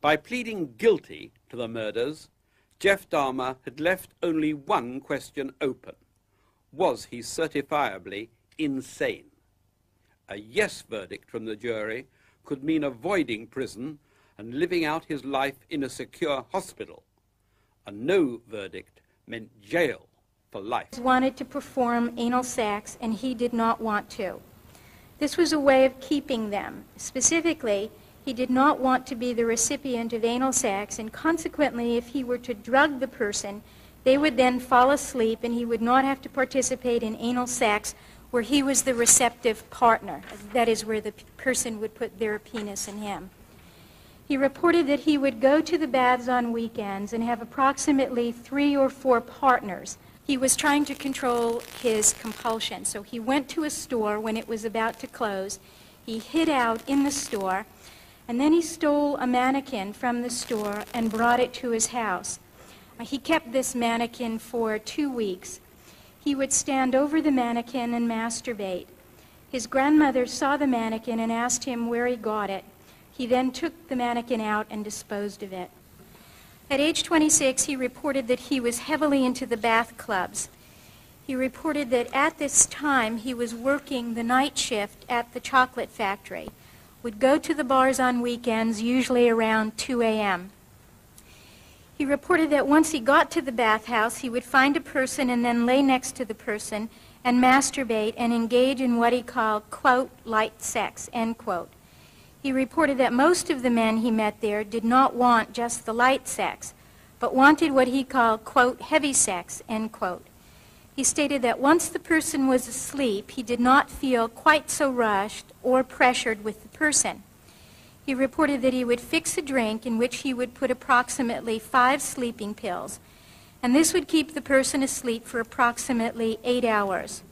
By pleading guilty to the murders, Jeff Dahmer had left only one question open. Was he certifiably insane? A yes verdict from the jury could mean avoiding prison and living out his life in a secure hospital. A no verdict meant jail for life. wanted to perform anal sex and he did not want to. This was a way of keeping them. Specifically, he did not want to be the recipient of anal sex and consequently if he were to drug the person, they would then fall asleep and he would not have to participate in anal sex where he was the receptive partner. That is where the person would put their penis in him. He reported that he would go to the baths on weekends and have approximately three or four partners. He was trying to control his compulsion, so he went to a store when it was about to close. He hid out in the store, and then he stole a mannequin from the store and brought it to his house. Uh, he kept this mannequin for two weeks. He would stand over the mannequin and masturbate. His grandmother saw the mannequin and asked him where he got it. He then took the mannequin out and disposed of it. At age 26, he reported that he was heavily into the bath clubs. He reported that at this time he was working the night shift at the chocolate factory, would go to the bars on weekends, usually around 2 a.m. He reported that once he got to the bathhouse, he would find a person and then lay next to the person and masturbate and engage in what he called, quote, light sex, end quote. He reported that most of the men he met there did not want just the light sex, but wanted what he called, quote, heavy sex, end quote. He stated that once the person was asleep, he did not feel quite so rushed or pressured with the person. He reported that he would fix a drink in which he would put approximately five sleeping pills, and this would keep the person asleep for approximately eight hours.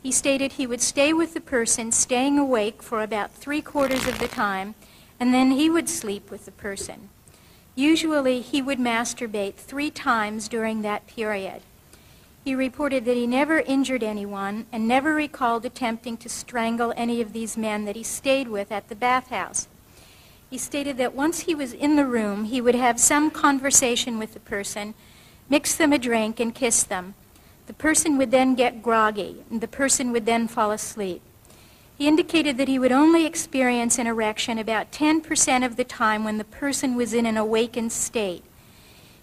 He stated he would stay with the person, staying awake for about three quarters of the time, and then he would sleep with the person. Usually, he would masturbate three times during that period. He reported that he never injured anyone and never recalled attempting to strangle any of these men that he stayed with at the bathhouse. He stated that once he was in the room, he would have some conversation with the person, mix them a drink, and kiss them. The person would then get groggy, and the person would then fall asleep. He indicated that he would only experience an erection about 10% of the time when the person was in an awakened state.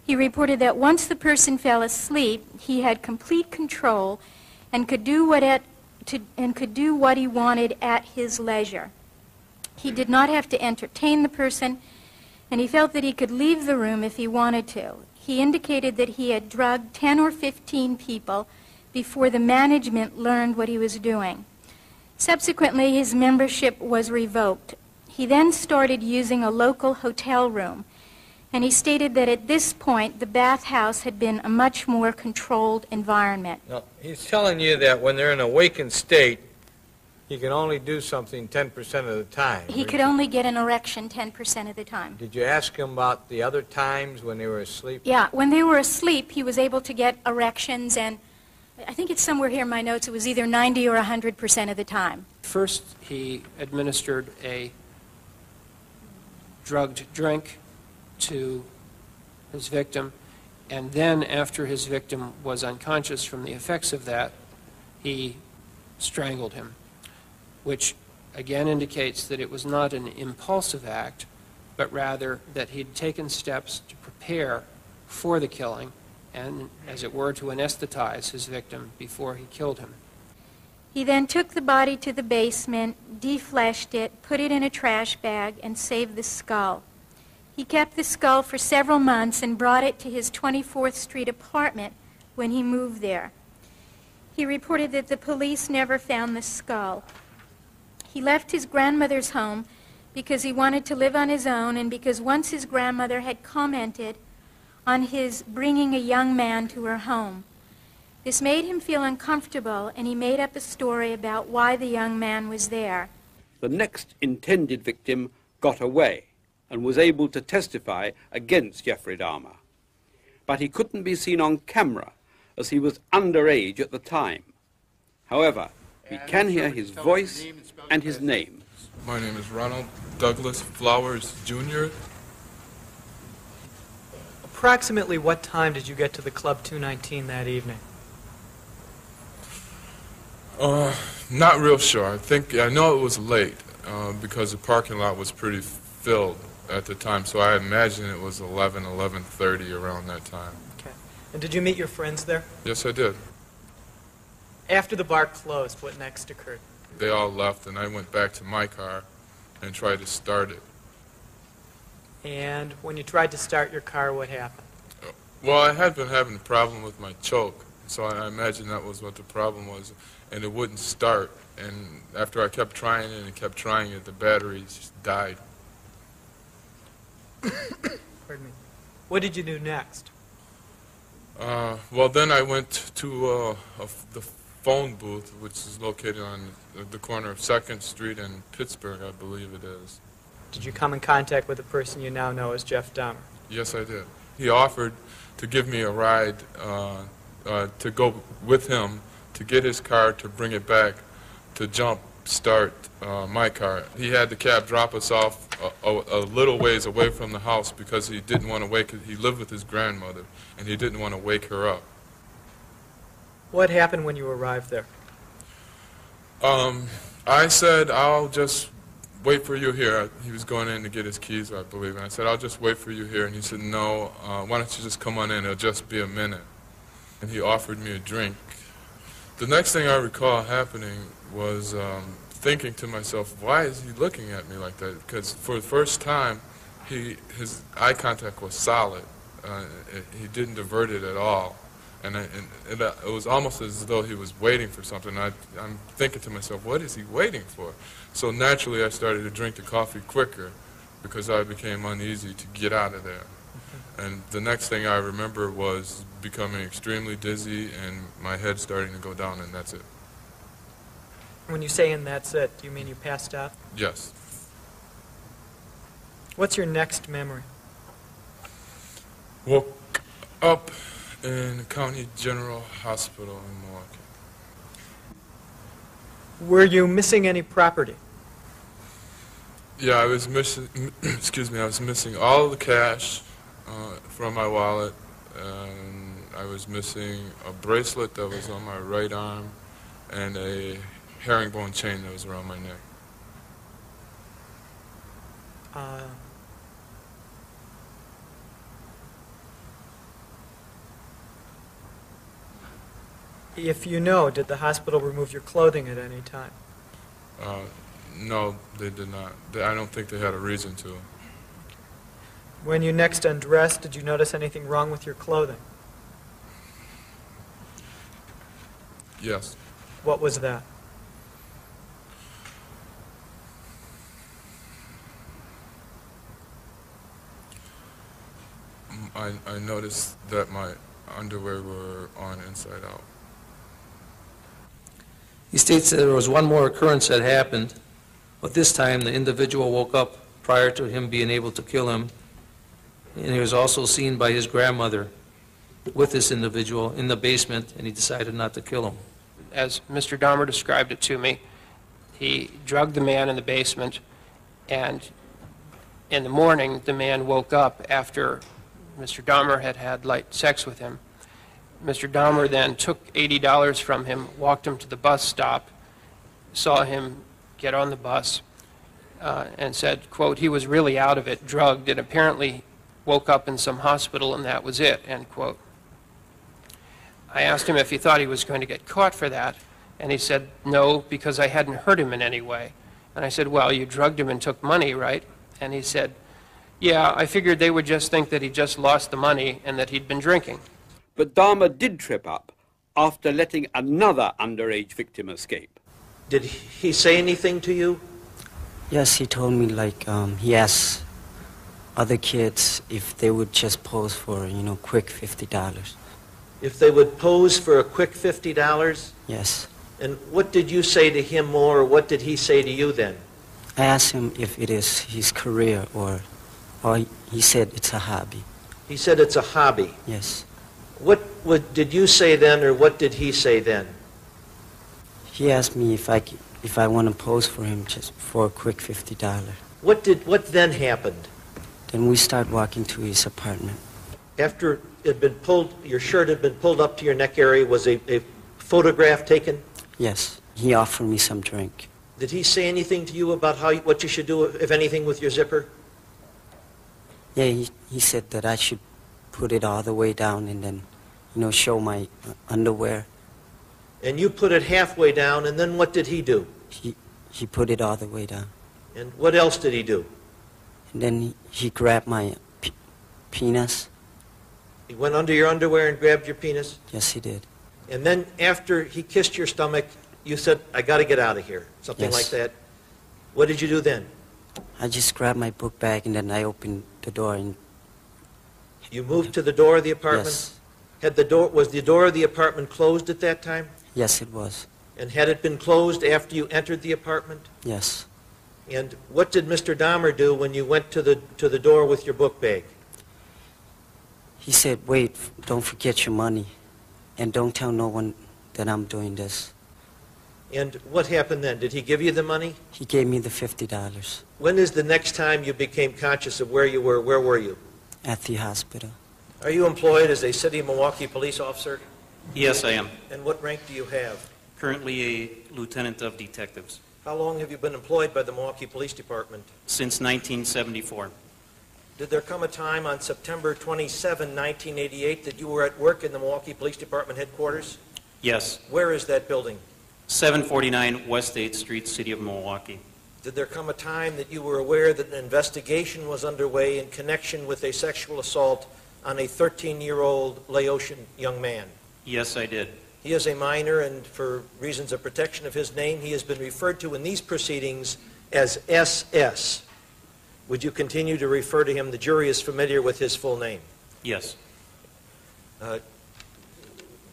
He reported that once the person fell asleep, he had complete control and could do what, at, to, and could do what he wanted at his leisure. He did not have to entertain the person, and he felt that he could leave the room if he wanted to he indicated that he had drugged 10 or 15 people before the management learned what he was doing. Subsequently, his membership was revoked. He then started using a local hotel room, and he stated that at this point the bathhouse had been a much more controlled environment. Now, he's telling you that when they're in a awakened state, he can only do something 10% of the time. He could only get an erection 10% of the time. Did you ask him about the other times when they were asleep? Yeah, when they were asleep, he was able to get erections, and I think it's somewhere here in my notes, it was either 90 or 100% of the time. First, he administered a drugged drink to his victim, and then, after his victim was unconscious from the effects of that, he strangled him which again indicates that it was not an impulsive act, but rather that he'd taken steps to prepare for the killing and, as it were, to anesthetize his victim before he killed him. He then took the body to the basement, defleshed it, put it in a trash bag, and saved the skull. He kept the skull for several months and brought it to his 24th Street apartment when he moved there. He reported that the police never found the skull. He left his grandmother's home because he wanted to live on his own and because once his grandmother had commented on his bringing a young man to her home. This made him feel uncomfortable, and he made up a story about why the young man was there. The next intended victim got away and was able to testify against Jeffrey Dahmer. But he couldn't be seen on camera as he was underage at the time. However, we can hear his voice and his name. My name is Ronald Douglas Flowers Jr. Approximately what time did you get to the Club 219 that evening? Uh, not real sure. I think I know it was late uh, because the parking lot was pretty filled at the time. So I imagine it was 11, 11:30 around that time. Okay. And did you meet your friends there? Yes, I did. After the bar closed, what next occurred? They all left, and I went back to my car and tried to start it. And when you tried to start your car, what happened? Uh, well, I had been having a problem with my choke, so I imagine that was what the problem was, and it wouldn't start. And after I kept trying it and kept trying it, the battery just died. Pardon me. What did you do next? Uh, well, then I went to uh, a f the phone booth, which is located on the- the corner of Second Street and Pittsburgh, I believe it is. Did you come in contact with the person you now know as Jeff Dahmer? Yes, I did. He offered to give me a ride uh, uh, to go with him to get his car to bring it back to jump start uh, my car. He had the cab drop us off a, a, a little ways away from the house because he didn't want to wake. He lived with his grandmother, and he didn't want to wake her up. What happened when you arrived there? Um, I said, I'll just wait for you here. He was going in to get his keys, I believe. And I said, I'll just wait for you here. And he said, no, uh, why don't you just come on in? It'll just be a minute. And he offered me a drink. The next thing I recall happening was um, thinking to myself, why is he looking at me like that? Because for the first time, he, his eye contact was solid. Uh, it, he didn't divert it at all. And, I, and it, uh, it was almost as though he was waiting for something. I, I'm thinking to myself, what is he waiting for? So naturally, I started to drink the coffee quicker because I became uneasy to get out of there. And the next thing I remember was becoming extremely dizzy and my head starting to go down, and that's it. When you say and that's it, do you mean you passed out? Yes. What's your next memory? Woke up in the County General Hospital in Milwaukee. Were you missing any property? Yeah, I was missing. excuse me. I was missing all the cash uh, from my wallet, and I was missing a bracelet that was on my right arm, and a herringbone chain that was around my neck. Uh, if you know, did the hospital remove your clothing at any time? Uh, no, they did not. I don't think they had a reason to. When you next undressed, did you notice anything wrong with your clothing? Yes. What was that? Mm, I, I noticed that my underwear were on inside out. He states that there was one more occurrence that happened, but this time the individual woke up prior to him being able to kill him, and he was also seen by his grandmother with this individual in the basement, and he decided not to kill him. As Mr. Dahmer described it to me, he drugged the man in the basement, and in the morning, the man woke up after Mr. Dahmer had had light sex with him. Mr. Dahmer then took $80 from him, walked him to the bus stop, saw him get on the bus, uh, and said, quote, he was really out of it, drugged, and apparently woke up in some hospital, and that was it, end quote. I asked him if he thought he was going to get caught for that, and he said, no, because I hadn't hurt him in any way. And I said, well, you drugged him and took money, right? And he said, yeah, I figured they would just think that he just lost the money and that he'd been drinking. But Dahmer did trip up after letting another underage victim escape. Did he say anything to you? Yes, he told me like um, he asked other kids if they would just pose for you know quick fifty dollars. If they would pose for a quick $50? Yes, And what did you say to him more, or what did he say to you then? I asked him if it is his career or, or he- said it's a hobby. He said it's a hobby. Yes, What would, did you say then, or what did he say then? he asked me if I if I want to pose for him just for a quick fifty dollar. What did, what then happened? Then we start walking to his apartment. After it had been pulled, your shirt had been pulled up to your neck area, was a, a photograph taken? Yes, he offered me some drink. Did he say anything to you about how, what you should do, if anything, with your zipper? Yeah, he, he said that I should put it all the way down and then, you know, show my uh, underwear. And you put it halfway down, and then what did he do? He, he put it all the way down. And what else did he do? And then he, grabbed my pe- penis. He went under your underwear and grabbed your penis? Yes, he did. And then after he kissed your stomach, you said, I got to get out of here, something Yes. like that. What did you do then? I just grabbed my book bag and then I opened the door and You moved to the door of the apartment? yes, Had the door, was the door of the apartment closed at that time? yes, it was. And had it been closed after you entered the apartment? Yes. And what did Mr. Dahmer do when you went to the, to the door with your book bag? He said, wait, don't forget your money and don't tell no one that I'm doing this. And what happened then? Did he give you the money? He gave me the $50 When is the next time you became conscious of where you were? Where were you? at the hospital. Are you employed as a city of Milwaukee police officer? Yes, I am. And what rank do you have? Currently a lieutenant of detectives How long have you been employed by the Milwaukee Police Department? since 1974. Did there come a time on September 27, 1988, that you were at work in the Milwaukee Police Department headquarters? Yes, Where is that building? 749 West 8th Street, City of Milwaukee. Did there come a time that you were aware that an investigation was underway in connection with a sexual assault on a 13-year-old Laotian young man? Yes, I did. He is a minor, and for reasons of protection of his name, he has been referred to in these proceedings as SS. Would you continue to refer to him? The jury is familiar with his full name. Yes. Uh,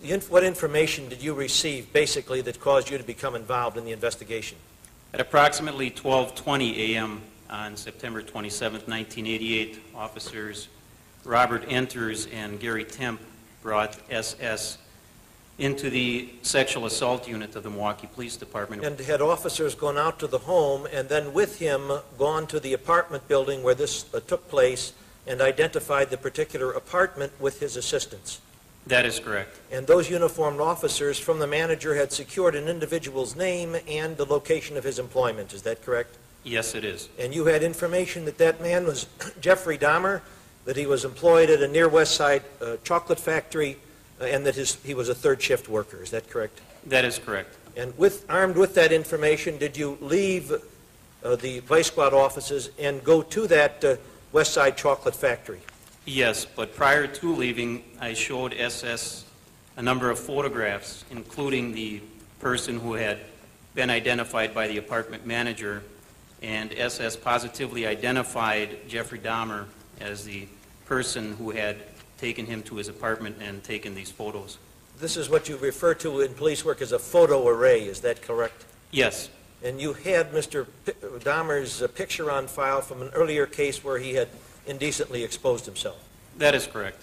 the inf- What information did you receive, basically, that caused you to become involved in the investigation? At approximately 12:20 a.m. on September 27, 1988, officers Robert Enters and Gary Temp brought SS into the sexual assault unit of the Milwaukee Police Department. And had officers gone out to the home and then with him gone to the apartment building where this uh, took place and identified the particular apartment with his assistants? That is correct. And those uniformed officers from the manager had secured an individual's name and the location of his employment. Is that correct? Yes, it is. And you had information that that man was Jeffrey Dahmer, that he was employed at a near West Side uh, chocolate factory, and that his, he was a third shift worker. Is that correct? That is correct. And with, armed with that information, did you leave uh, the Vice Squad offices and go to that uh, West Side chocolate factory? Yes, but prior to leaving, I showed SS a number of photographs, including the person who had been identified by the apartment manager, and SS positively identified Jeffrey Dahmer as the person who had taken him to his apartment and taken these photos. This is what you refer to in police work as a photo array. Is that correct? Yes, And you had Mr. P- Dahmer's uh, picture on file from an earlier case where he had indecently exposed himself. that is correct.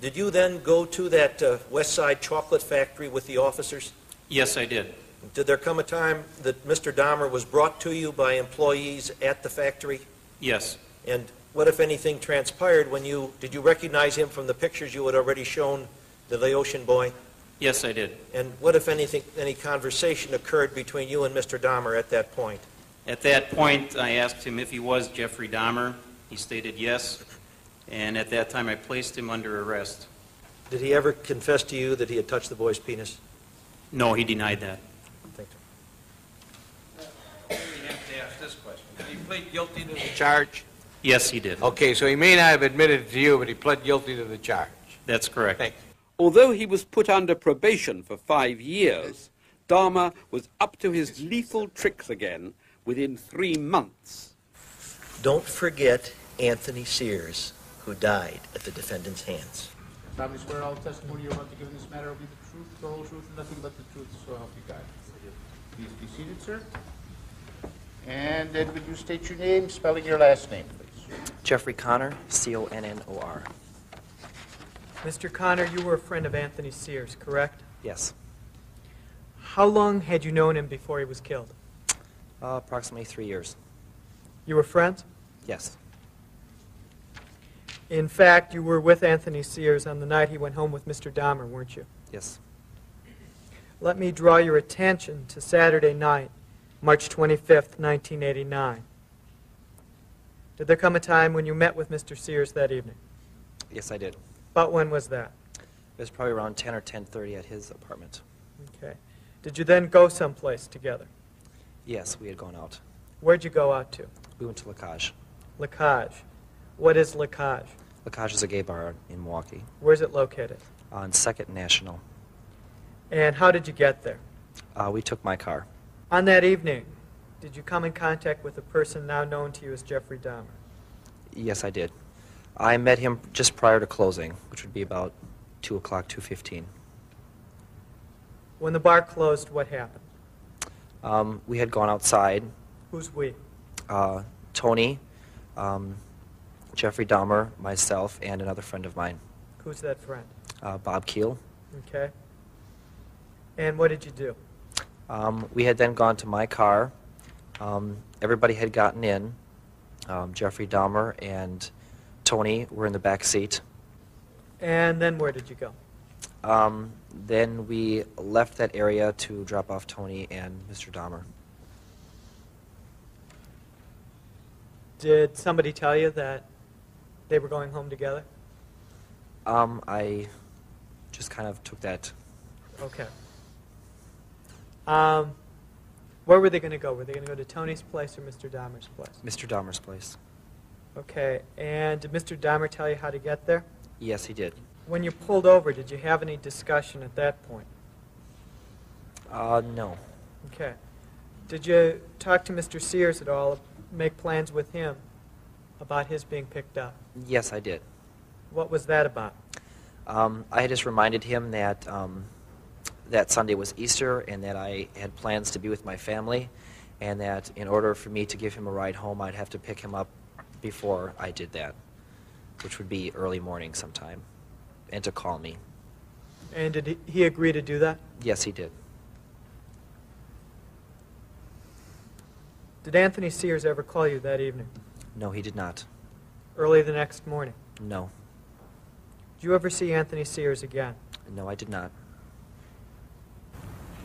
Did you then go to that uh, West Side chocolate factory with the officers? Yes, I did. Did there come a time that Mr. Dahmer was brought to you by employees at the factory? Yes, And what, if anything, transpired when you, did you recognize him from the pictures you had already shown the Laotian boy? yes, I did. And what, if anything, any conversation occurred between you and Mr. Dahmer at that point? At that point, I asked him if he was Jeffrey Dahmer. He stated yes, and at that time, I placed him under arrest. Did he ever confess to you that he had touched the boy's penis? No, he denied that. Thank you. You have to ask this question. Did he plead guilty to the charge? Yes, he did. Okay, so he may not have admitted it to you, but he pled guilty to the charge. That's correct. Thank you. Although he was put under probation for five years, Dahmer was up to his lethal tricks again within three months. Don't forget Anthony Sears, who died at the defendant's hands. solemnly swear all testimony you're about to give in this matter will be the truth, the whole truth, and nothing but the truth, so help you God. Please be seated, sir. And then would you state your name, spelling your last name, please? Jeffrey Connor, C-O-N-N-O-R. Mr. Connor, you were a friend of Anthony Sears, correct? Yes. How long had you known him before he was killed? Uh, approximately three years. You were friends? Yes. In fact, you were with Anthony Sears on the night he went home with Mr. Dahmer, weren't you? Yes. Let me draw your attention to Saturday night, March 25th, 1989. Did there come a time when you met with Mr. Sears that evening? Yes, I did. About when was that? It was probably around 10 or 10:30 at his apartment. Okay. Did you then go someplace together? Yes, we had gone out. Where'd you go out to? We went to La Cage. Lacage. What is La Cage? Lacage is a gay bar in Milwaukee Where's it located? on Second National. And how did you get there? Uh, we took my car. On that evening, did you come in contact with a person now known to you as Jeffrey Dahmer? Yes, I did. I met him just prior to closing, which would be about 2 o'clock, 2.15. When the bar closed, what happened? Um, we had gone outside. Who's we? Uh, Tony, um, Jeffrey Dahmer, myself, and another friend of mine, Who's that friend? uh, Bob Keel. Okay. And what did you do? Um, we had then gone to my car. Um, everybody had gotten in. Um, Jeffrey Dahmer and Tony were in the back seat. And then where did you go? Um, then we left that area to drop off Tony and Mr. Dahmer. Did somebody tell you that they were going home together? Um, I just kind of took that. Okay. Um, where were they going to go? Were they going to go to Tony's place or Mr. Dahmer's place? Mr. Dahmer's place. Okay. And did Mr. Dahmer tell you how to get there? Yes, he did. When you pulled over, did you have any discussion at that point? Uh, no. Okay. Did you talk to Mr. Sears at all, make plans with him about his being picked up? Yes, I did. What was that about? Um, I just reminded him that um, that Sunday was Easter and that I had plans to be with my family, and that in order for me to give him a ride home, I'd have to pick him up before I did that, which would be early morning sometime, and to call me. And did he, agree to do that? Yes, he did. Did Anthony Sears ever call you that evening? No, he did not. Early the next morning? No. Did you ever see Anthony Sears again? No, I did not.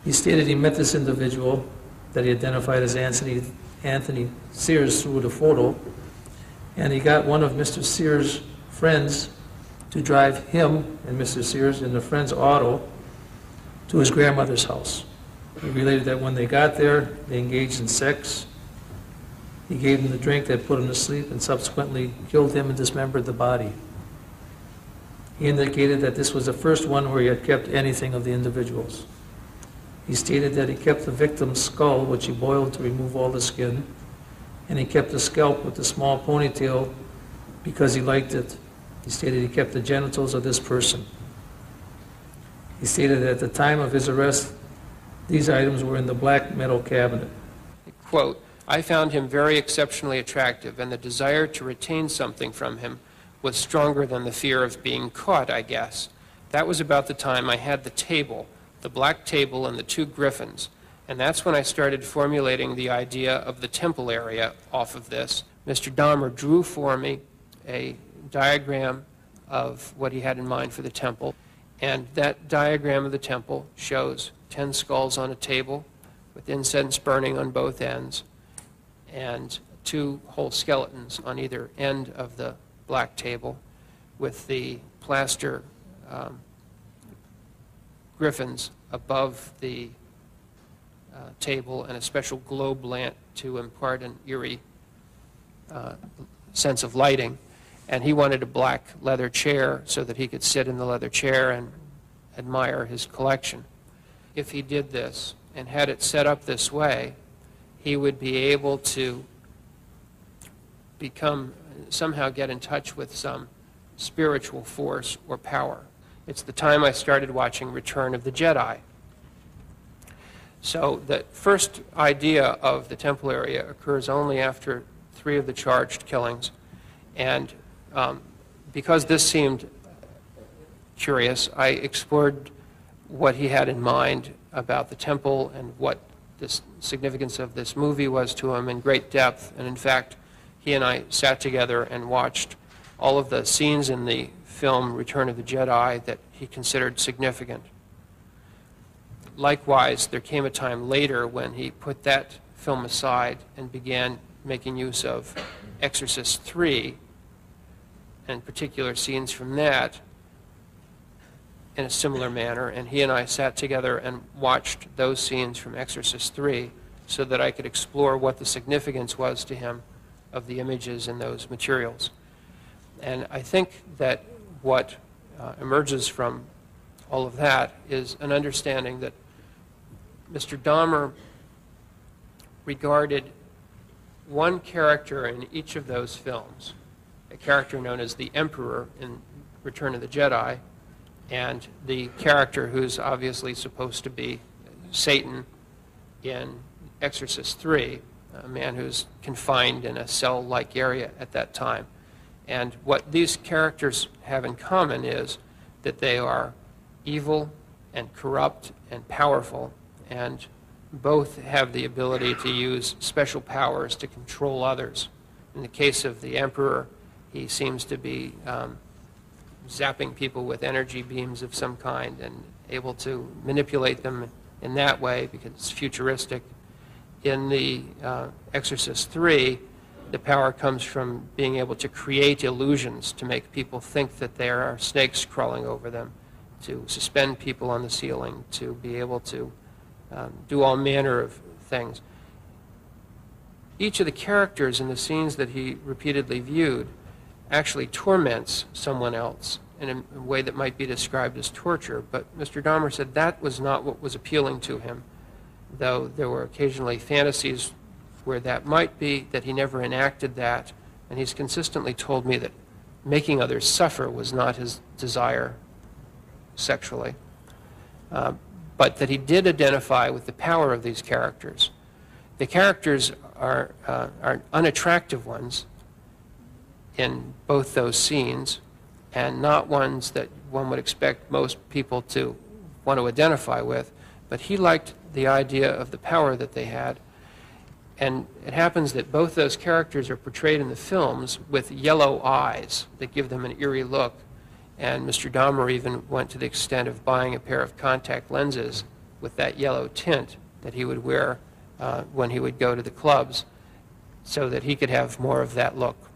He stated he met this individual that he identified as Anthony, Anthony Sears through the photo, and he got one of Mr. Sears' friends to drive him and Mr. Sears in the friend's auto to his grandmother's house. He related that when they got there, they engaged in sex. He gave him the drink that put him to sleep and subsequently killed him and dismembered the body. He indicated that this was the first one where he had kept anything of the individuals. He stated that he kept the victim's skull, which he boiled to remove all the skin, and he kept the scalp with the small ponytail because he liked it. He stated he kept the genitals of this person. He stated that at the time of his arrest, these items were in the black metal cabinet. Quote, I found him very exceptionally attractive, and the desire to retain something from him was stronger than the fear of being caught, I guess. That was about the time I had the table, the black table and the two griffins, and that's when I started formulating the idea of the temple area off of this. Mr. Dahmer drew for me a diagram of what he had in mind for the temple, and that diagram of the temple shows 10 skulls on a table with incense burning on both ends, and two whole skeletons on either end of the black table with the plaster um, griffins above the uh, table and a special globe lamp to impart an eerie uh, sense of lighting. And he wanted a black leather chair so that he could sit in the leather chair and admire his collection. If he did this and had it set up this way, he would be able to become, somehow get in touch with some spiritual force or power. It's the time I started watching Return of the Jedi. So the first idea of the temple area occurs only after three of the charged killings. And um, because this seemed curious, I explored what he had in mind about the temple and what the significance of this movie was to him in great depth. And in fact, he and I sat together and watched all of the scenes in the film Return of the Jedi that he considered significant. Likewise, there came a time later when he put that film aside and began making use of Exorcist 3 and particular scenes from that in a similar manner. And he and I sat together and watched those scenes from Exorcist 3 so that I could explore what the significance was to him of the images in those materials. And I think that what uh, emerges from all of that is an understanding that Mr. Dahmer regarded one character in each of those films, a character known as the Emperor in Return of the Jedi, and the character who's obviously supposed to be Satan in Exorcist 3, a man who's confined in a cell-like area at that time. And what these characters have in common is that they are evil and corrupt and powerful, and both have the ability to use special powers to control others. In the case of the Emperor, he seems to be um, zapping people with energy beams of some kind and able to manipulate them in that way because it's futuristic. In the uh, Exorcist 3, the power comes from being able to create illusions to make people think that there are snakes crawling over them, to suspend people on the ceiling, to be able to um, do all manner of things. Each of the characters in the scenes that he repeatedly viewed actually torments someone else in a, a way that might be described as torture. But Mr. Dahmer said that was not what was appealing to him, though there were occasionally fantasies where that might be, that he never enacted that. And he's consistently told me that making others suffer was not his desire sexually. Uh, but that he did identify with the power of these characters. The characters are, uh, are unattractive ones in both those scenes and not ones that one would expect most people to want to identify with. But he liked the idea of the power that they had. And it happens that both those characters are portrayed in the films with yellow eyes that give them an eerie look and Mr. Dahmer even went to the extent of buying a pair of contact lenses with that yellow tint that he would wear uh, when he would go to the clubs so that he could have more of that look.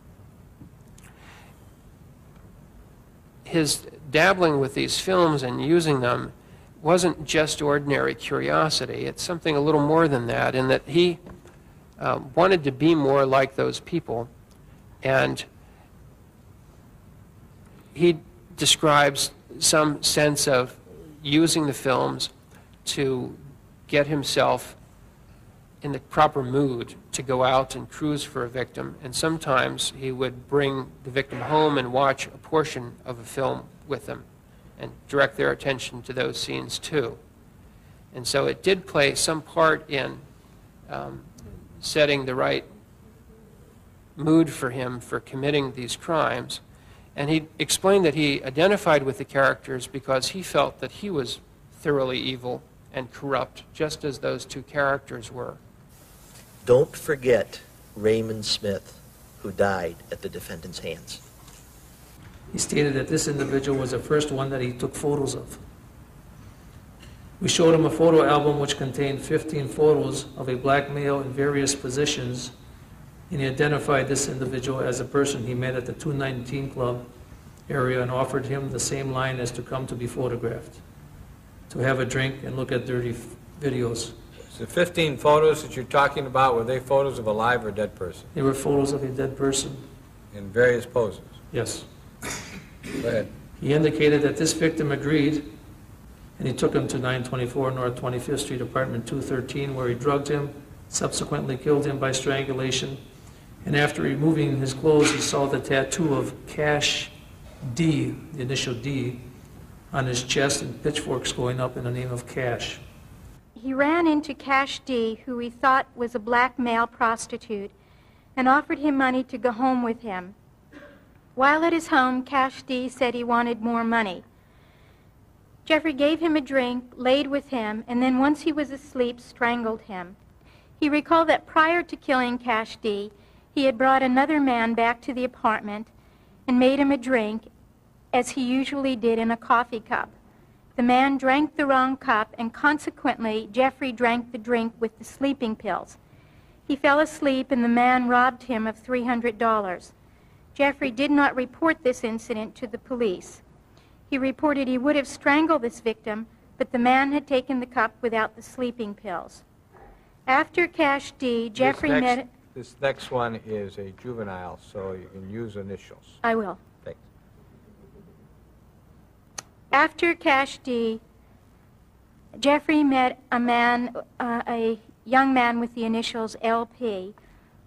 His dabbling with these films and using them wasn't just ordinary curiosity. It's something a little more than that in that he uh, wanted to be more like those people and he describes some sense of using the films to get himself in the proper mood to go out and cruise for a victim. And sometimes he would bring the victim home and watch a portion of a film with them and direct their attention to those scenes too. And so it did play some part in um, setting the right mood for him for committing these crimes. And he explained that he identified with the characters because he felt that he was thoroughly evil and corrupt, just as those two characters were. Don't forget Raymond Smith, who died at the defendant's hands. He stated that this individual was the first one that he took photos of. We showed him a photo album which contained 15 photos of a black male in various positions and he identified this individual as a person he met at the 219 Club area and offered him the same line as to come to be photographed, to have a drink and look at dirty videos. The 15 photos that you're talking about, were they photos of a live or dead person? They were photos of a dead person. In various poses? Yes. Go ahead. He indicated that this victim agreed, and he took him to 924 North 25th Street, apartment 213, where he drugged him, subsequently killed him by strangulation, and after removing his clothes, he saw the tattoo of Cash D, the initial D, on his chest and pitchforks going up in the name of Cash. He ran into Cash D, who he thought was a black male prostitute, and offered him money to go home with him. While at his home, Cash D said he wanted more money. Jeffrey gave him a drink, laid with him, and then once he was asleep, strangled him. He recalled that prior to killing Cash D, he had brought another man back to the apartment and made him a drink as he usually did in a coffee cup. The man drank the wrong cup, and consequently, Jeffrey drank the drink with the sleeping pills. He fell asleep, and the man robbed him of $300. Jeffrey did not report this incident to the police. He reported he would have strangled this victim, but the man had taken the cup without the sleeping pills. After Cash D, Jeffrey This next- met. This next one is a juvenile, so you can use initials. I will. Thanks. After Cash D, Jeffrey met a man, uh, a young man with the initials LP,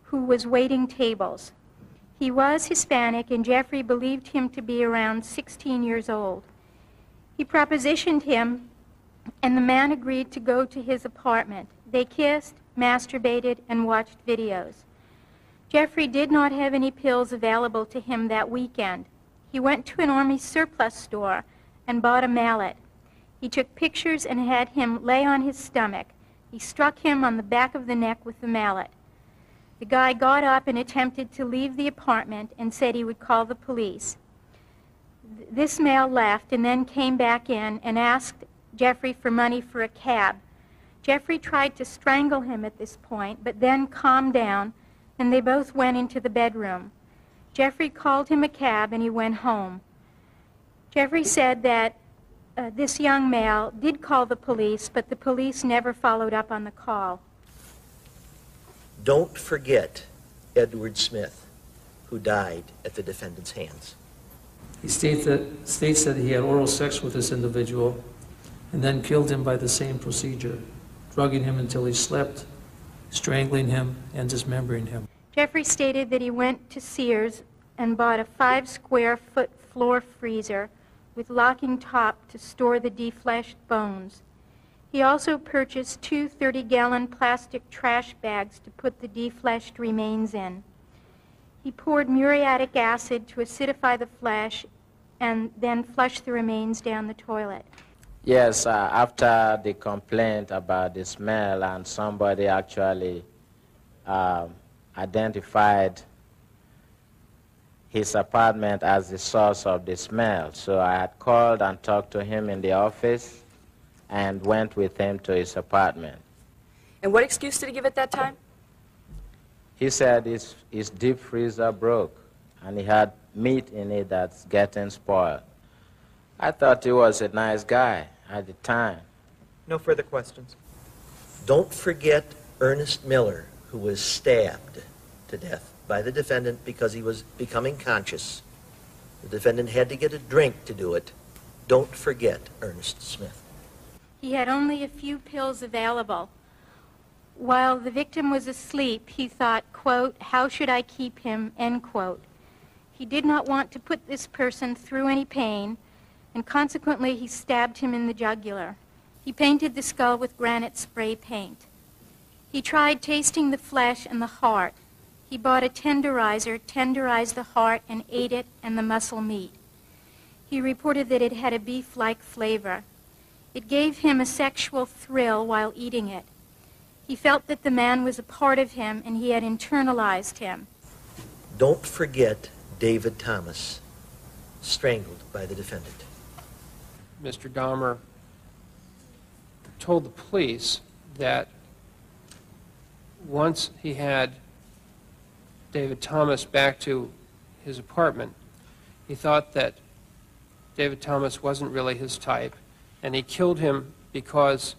who was waiting tables. He was Hispanic, and Jeffrey believed him to be around 16 years old. He propositioned him, and the man agreed to go to his apartment. They kissed, masturbated, and watched videos. Jeffrey did not have any pills available to him that weekend. He went to an Army surplus store and bought a mallet. He took pictures and had him lay on his stomach. He struck him on the back of the neck with the mallet. The guy got up and attempted to leave the apartment and said he would call the police. This male left and then came back in and asked Jeffrey for money for a cab. Jeffrey tried to strangle him at this point, but then calmed down, and they both went into the bedroom. Jeffrey called him a cab and he went home. Jeffrey said that uh, this young male did call the police, but the police never followed up on the call. Don't forget Edward Smith, who died at the defendant's hands. He states that, states that he had oral sex with this individual and then killed him by the same procedure, drugging him until he slept, strangling him, and dismembering him. Jeffrey stated that he went to Sears and bought a five square foot floor freezer with locking top to store the defleshed bones. He also purchased two 30 gallon plastic trash bags to put the defleshed remains in. He poured muriatic acid to acidify the flesh and then flushed the remains down the toilet. Yes, uh, after the complaint about the smell, and somebody actually um, identified his apartment as the source of the smell. So I had called and talked to him in the office and went with him to his apartment. And what excuse did he give at that time? He said his, his deep freezer broke and he had meat in it that's getting spoiled. I thought he was a nice guy at the time. No further questions. Don't forget Ernest Miller, who was stabbed to death by the defendant because he was becoming conscious. The defendant had to get a drink to do it. Don't forget Ernest Smith. He had only a few pills available. While the victim was asleep, he thought, quote, how should I keep him, end quote. He did not want to put this person through any pain, and consequently he stabbed him in the jugular. He painted the skull with granite spray paint. He tried tasting the flesh and the heart. He bought a tenderizer, tenderized the heart, and ate it and the muscle meat. He reported that it had a beef-like flavor. It gave him a sexual thrill while eating it. He felt that the man was a part of him and he had internalized him. Don't forget David Thomas, strangled by the defendant. Mr. Dahmer told the police that once he had David Thomas back to his apartment, he thought that David Thomas wasn't really his type, and he killed him because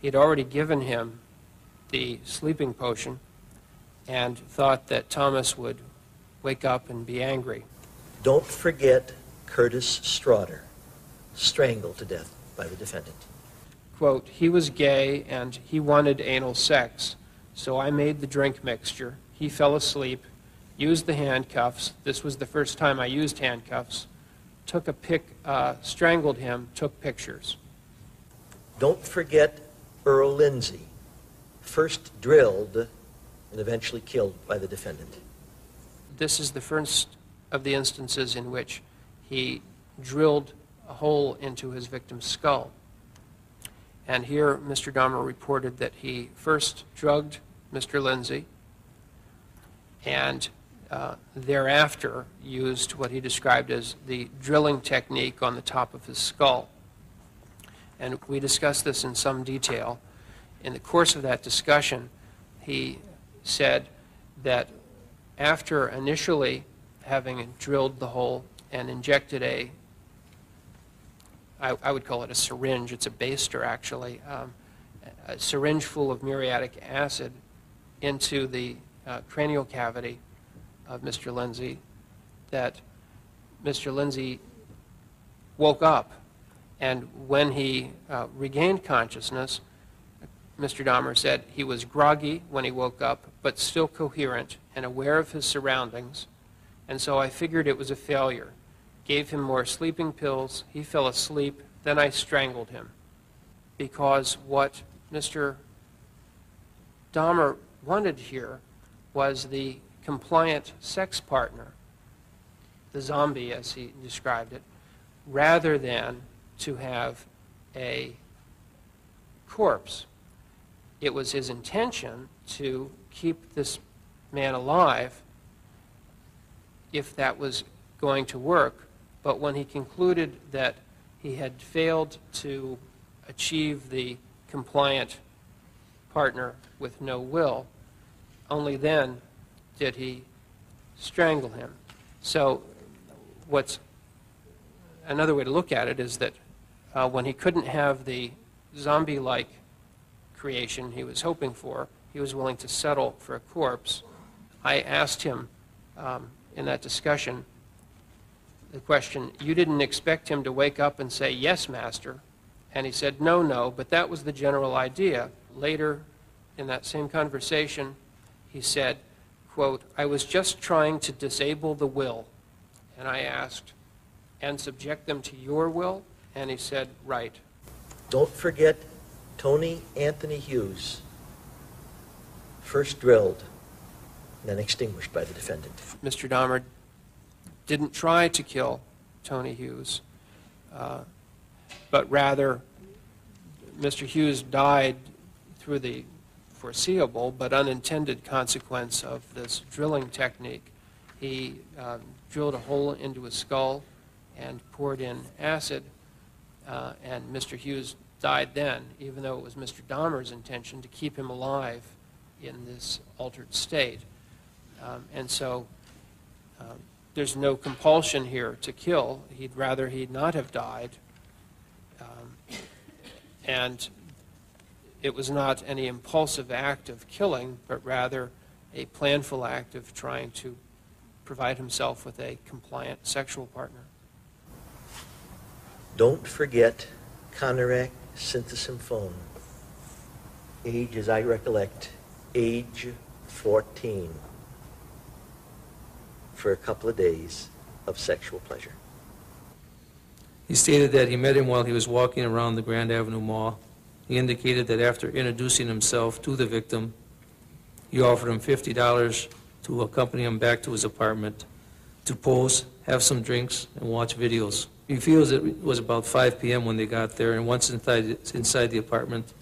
he'd already given him the sleeping potion and thought that Thomas would wake up and be angry. Don't forget Curtis Straughter, strangled to death by the defendant. quote, he was gay and he wanted anal sex, so I made the drink mixture. He fell asleep, used the handcuffs. This was the first time I used handcuffs. Took a pic, uh, strangled him, took pictures. Don't forget Earl Lindsey, first drilled and eventually killed by the defendant. This is the first of the instances in which he drilled a hole into his victim's skull. And here, Mr. Dahmer reported that he first drugged Mr. Lindsey and uh, thereafter used what he described as the drilling technique on the top of his skull. And we discussed this in some detail. In the course of that discussion, he said that after initially having drilled the hole and injected a, I, I would call it a syringe, it's a baster actually, um, a syringe full of muriatic acid into the uh, cranial cavity of Mr. Lindsey, that Mr. Lindsey woke up, and when he uh, regained consciousness, Mr. Dahmer said he was groggy when he woke up, but still coherent and aware of his surroundings, and so I figured it was a failure. Gave him more sleeping pills, he fell asleep, then I strangled him. Because what Mr. Dahmer wanted here was the compliant sex partner, the zombie as he described it, rather than to have a corpse. It was his intention to keep this man alive if that was going to work, but when he concluded that he had failed to achieve the compliant partner with no will, only then did he strangle him. So what's another way to look at it is that uh, when he couldn't have the zombie-like creation he was hoping for, he was willing to settle for a corpse. I asked him um, in that discussion the question, you didn't expect him to wake up and say, yes, master. And he said, no, no, but that was the general idea. Later in that same conversation, he said, quote, I was just trying to disable the will. And I asked, and subject them to your will? And he said, right. Don't forget Tony Anthony Hughes, first drilled, then extinguished by the defendant. Mr. Dahmer didn't try to kill Tony Hughes, uh, but rather Mr. Hughes died through the foreseeable but unintended consequence of this drilling technique. He uh, drilled a hole into his skull and poured in acid, uh, and Mr. Hughes died then, even though it was Mr. Dahmer's intention to keep him alive in this altered state. Um, and so um, there's no compulsion here to kill. He'd rather he'd not have died. Um, and it was not any impulsive act of killing, but rather a planful act of trying to provide himself with a compliant sexual partner. Don't forget Konerak Sinthasomphone. Age, as I recollect, age 14 for a couple of days of sexual pleasure. He stated that he met him while he was walking around the Grand Avenue Mall. He indicated that after introducing himself to the victim, he offered him $50 to accompany him back to his apartment to pose, have some drinks, and watch videos. He feels it was about 5 p.m. when they got there, and once inside, inside the apartment,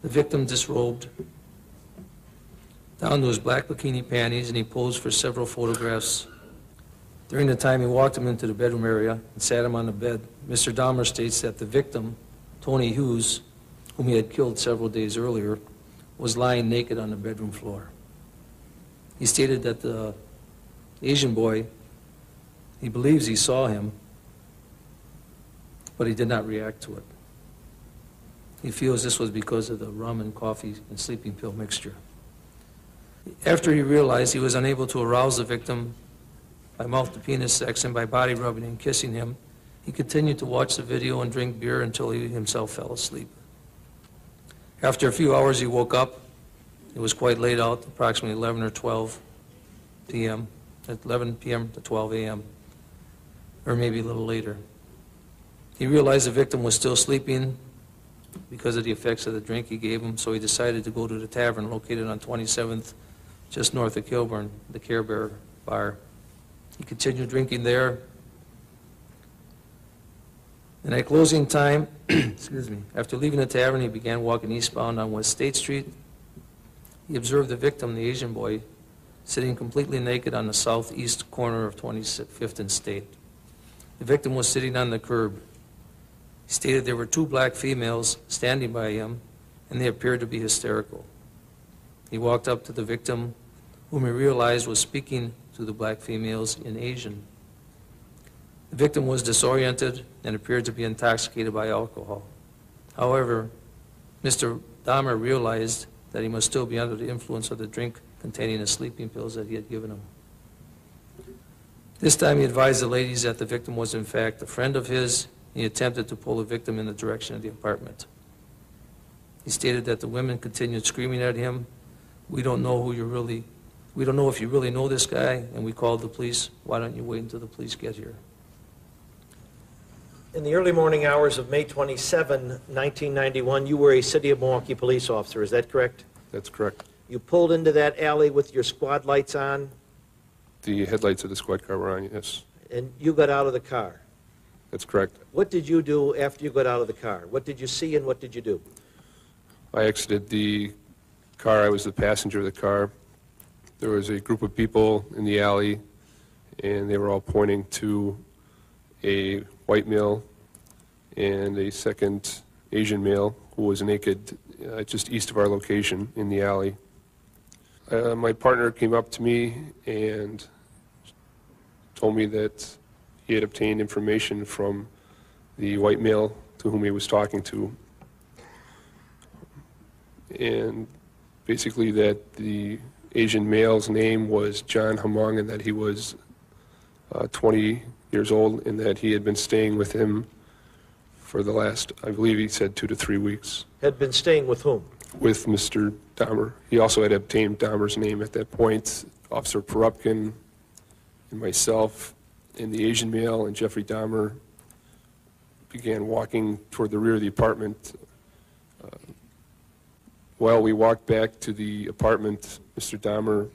the victim disrobed down to his black bikini panties, and he posed for several photographs during the time he walked him into the bedroom area and sat him on the bed, Mr. Dahmer states that the victim, Tony Hughes, whom he had killed several days earlier, was lying naked on the bedroom floor. He stated that the Asian boy, he believes he saw him, but he did not react to it. He feels this was because of the rum and coffee and sleeping pill mixture. After he realized he was unable to arouse the victim by mouth-to-penis sex and by body rubbing and kissing him. He continued to watch the video and drink beer until he himself fell asleep. After a few hours, he woke up. It was quite late out, approximately 11 or 12 p.m., at 11 p.m. to 12 a.m., or maybe a little later. He realized the victim was still sleeping because of the effects of the drink he gave him, so he decided to go to the tavern located on 27th, just north of Kilbourn, the Care Bear Bar. He continued drinking there. And at closing time, excuse me, after leaving the tavern, he began walking eastbound on West State Street. He observed the victim, the Asian boy, sitting completely naked on the southeast corner of 25th and State. The victim was sitting on the curb. He stated there were two black females standing by him, and they appeared to be hysterical. He walked up to the victim, whom he realized was speaking to the black females in Asian. The victim was disoriented and appeared to be intoxicated by alcohol. However, Mr. Dahmer realized that he must still be under the influence of the drink containing the sleeping pills that he had given him. This time he advised the ladies that the victim was in fact a friend of his. He attempted to pull the victim in the direction of the apartment. He stated that the women continued screaming at him, "We don't know who you really, we don't know if you really know this guy, and we called the police. Why don't you wait until the police get here?" In the early morning hours of May 27, 1991, you were a City of Milwaukee police officer, is that correct? That's correct. You pulled into that alley with your squad lights on, The headlights of the squad car were on, yes. and you got out of the car. That's correct. What did you do after you got out of the car? What did you see and what did you do? I exited the car. I was the passenger of the car. There was a group of people in the alley, and they were all pointing to a white male and a second Asian male who was naked uh, just east of our location in the alley. Uh, my partner came up to me and told me that he had obtained information from the white male to whom he was talking to and basically that the Asian male's name was John Hamong and that he was uh, 20 years old and that he had been staying with him for the last, I believe he said two to three weeks Had been staying with whom? with Mr. Dahmer. He also had obtained Dahmer's name at that point. Officer Perupkin and myself and the Asian male and Jeffrey Dahmer began walking toward the rear of the apartment. Uh, While we walked back to the apartment, Mr. Dahmer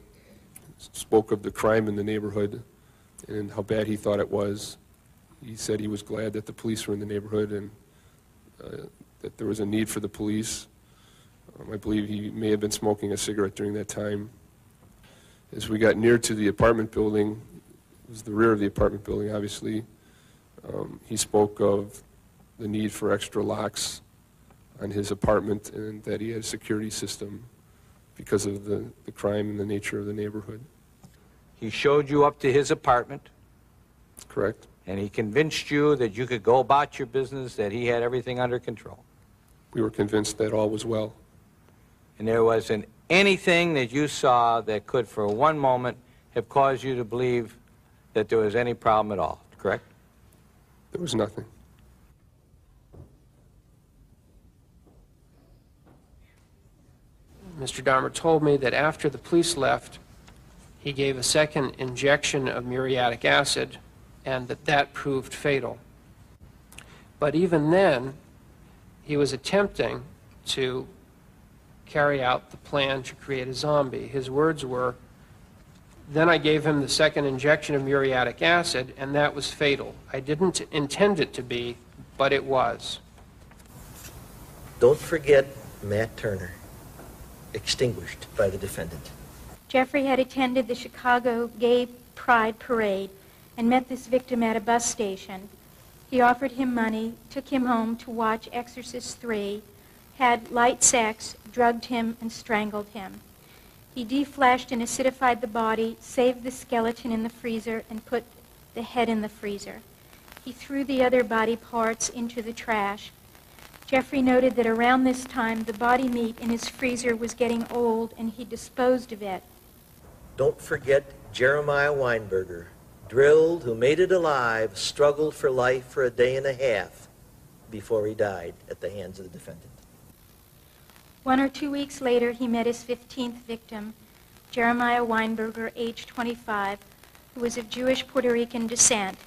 spoke of the crime in the neighborhood and how bad he thought it was. He said he was glad that the police were in the neighborhood and uh, that there was a need for the police. Um, I believe he may have been smoking a cigarette during that time. As we got near to the apartment building, it was the rear of the apartment building, obviously, um, he spoke of the need for extra locks on his apartment and that he had a security system because of the, the crime and the nature of the neighborhood. He showed you up to his apartment, Correct? and he convinced you that you could go about your business, that he had everything under control. We were convinced that all was well. And there wasn't anything that you saw that could, for one moment, have caused you to believe that there was any problem at all, correct? There was nothing. Mr. Dahmer told me that after the police left, he gave a second injection of muriatic acid and that that proved fatal. But even then, he was attempting to carry out the plan to create a zombie. His words were, then I gave him the second injection of muriatic acid, and that was fatal. I didn't intend it to be, but it was. Don't forget Matt Turner, extinguished by the defendant. Jeffrey had attended the Chicago Gay Pride Parade and met this victim at a bus station. He offered him money, took him home to watch Exorcist 3, had light sex, drugged him, and strangled him. He defleshed and acidified the body, saved the skeleton in the freezer, and put the head in the freezer. He threw the other body parts into the trash. Jeffrey noted that around this time the body meat in his freezer was getting old and he disposed of it. Don't forget Jeremiah Weinberger, drilled, who made it alive, struggled for life for a day and a half before he died at the hands of the defendant. One or two weeks later, he met his 15th victim, Jeremiah Weinberger, age 25, who was of Jewish Puerto Rican descent.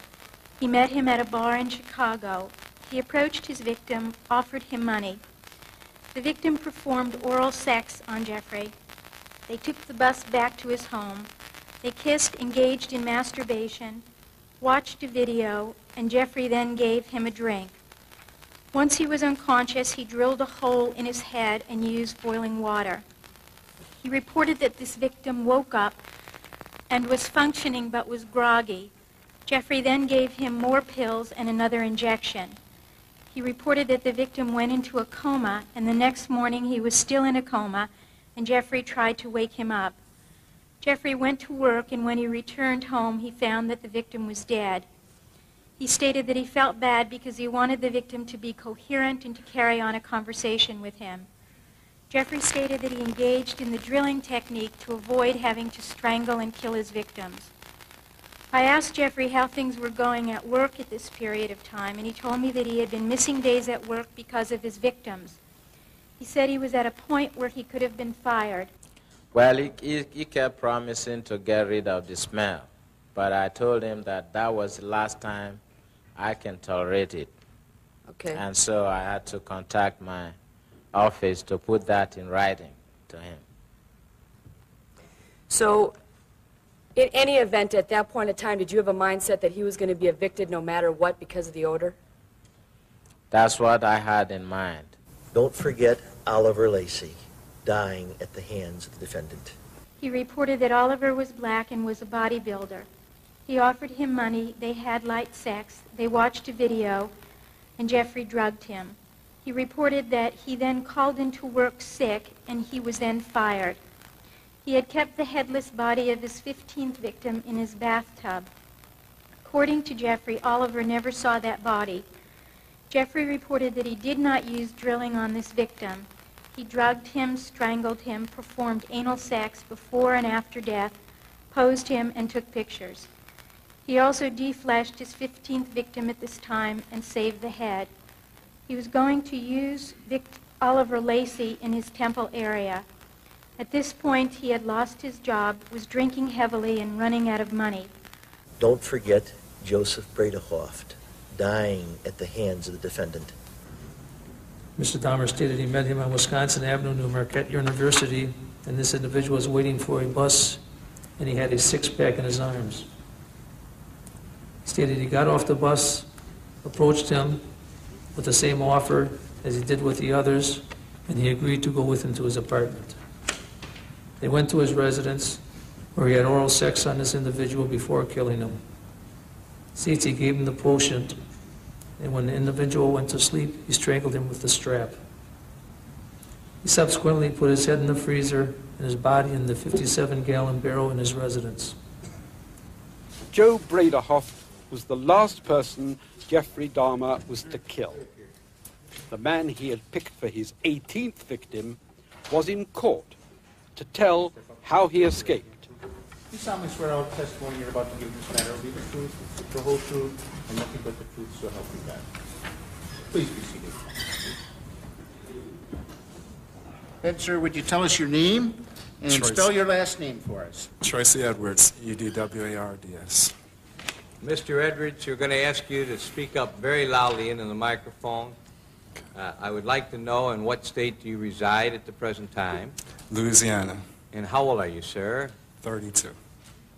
He met him at a bar in Chicago. He approached his victim, offered him money. The victim performed oral sex on Jeffrey. They took the bus back to his home. They kissed, engaged in masturbation, watched a video, and Jeffrey then gave him a drink. Once he was unconscious, he drilled a hole in his head and used boiling water. He reported that this victim woke up, and was functioning but was groggy. Jeffrey then gave him more pills and another injection. He reported that the victim went into a coma, and the next morning he was still in a coma, and Jeffrey tried to wake him up. Jeffrey went to work, and when he returned home, he found that the victim was dead. He stated that he felt bad because he wanted the victim to be coherent and to carry on a conversation with him. Jeffrey stated that he engaged in the drilling technique to avoid having to strangle and kill his victims. I asked Jeffrey how things were going at work at this period of time, and he told me that he had been missing days at work because of his victims. He said he was at a point where he could have been fired. Well, he, he, he kept promising to get rid of the smell, but I told him that that was the last time I can tolerate it. Okay. And so I had to contact my office to put that in writing to him. So, in any event, at that point in time, did you have a mindset that he was going to be evicted no matter what because of the odor? That's what I had in mind. Don't forget Oliver Lacey dying at the hands of the defendant. He reported that Oliver was black and was a bodybuilder. He offered him money, they had light sex, they watched a video, and Jeffrey drugged him. He reported that he then called into work sick and he was then fired. He had kept the headless body of his 15th victim in his bathtub. According to Jeffrey, Oliver never saw that body. Jeffrey reported that he did not use drilling on this victim. He drugged him, strangled him, performed anal sex before and after death, posed him, and took pictures. He also defleshed his 15th victim at this time and saved the head. He was going to use Oliver Lacey in his temple area. At this point, he had lost his job, was drinking heavily, and running out of money. Don't forget Joseph Bredehoft dying at the hands of the defendant. Mr. Dahmer stated he met him on Wisconsin Avenue near Marquette University, and this individual was waiting for a bus, and he had a six-pack in his arms. He stated he got off the bus, approached him with the same offer as he did with the others, and he agreed to go with him to his apartment. They went to his residence, where he had oral sex on this individual before killing him. He gave him the potion, and when the individual went to sleep, he strangled him with the strap. He subsequently put his head in the freezer and his body in the 57-gallon barrel in his residence. Joe Bredehoft was the last person Jeffrey Dahmer was to kill. The man he had picked for his 18th victim was in court to tell how he escaped. You solemnly swear all testimony you're about to give in this matter will be the truth, the whole truth, and nothing but the truth, so help you God. Please be seated. Then, sir, would you tell us your name and Troy. spell your last name for us? Tracy Edwards, E E-D-W-A-R-D-S. Mr. Edwards, we're going to ask you to speak up very loudly into the microphone. Uh, I would like to know in what state do you reside at the present time? Louisiana, And how old are you, sir? 32.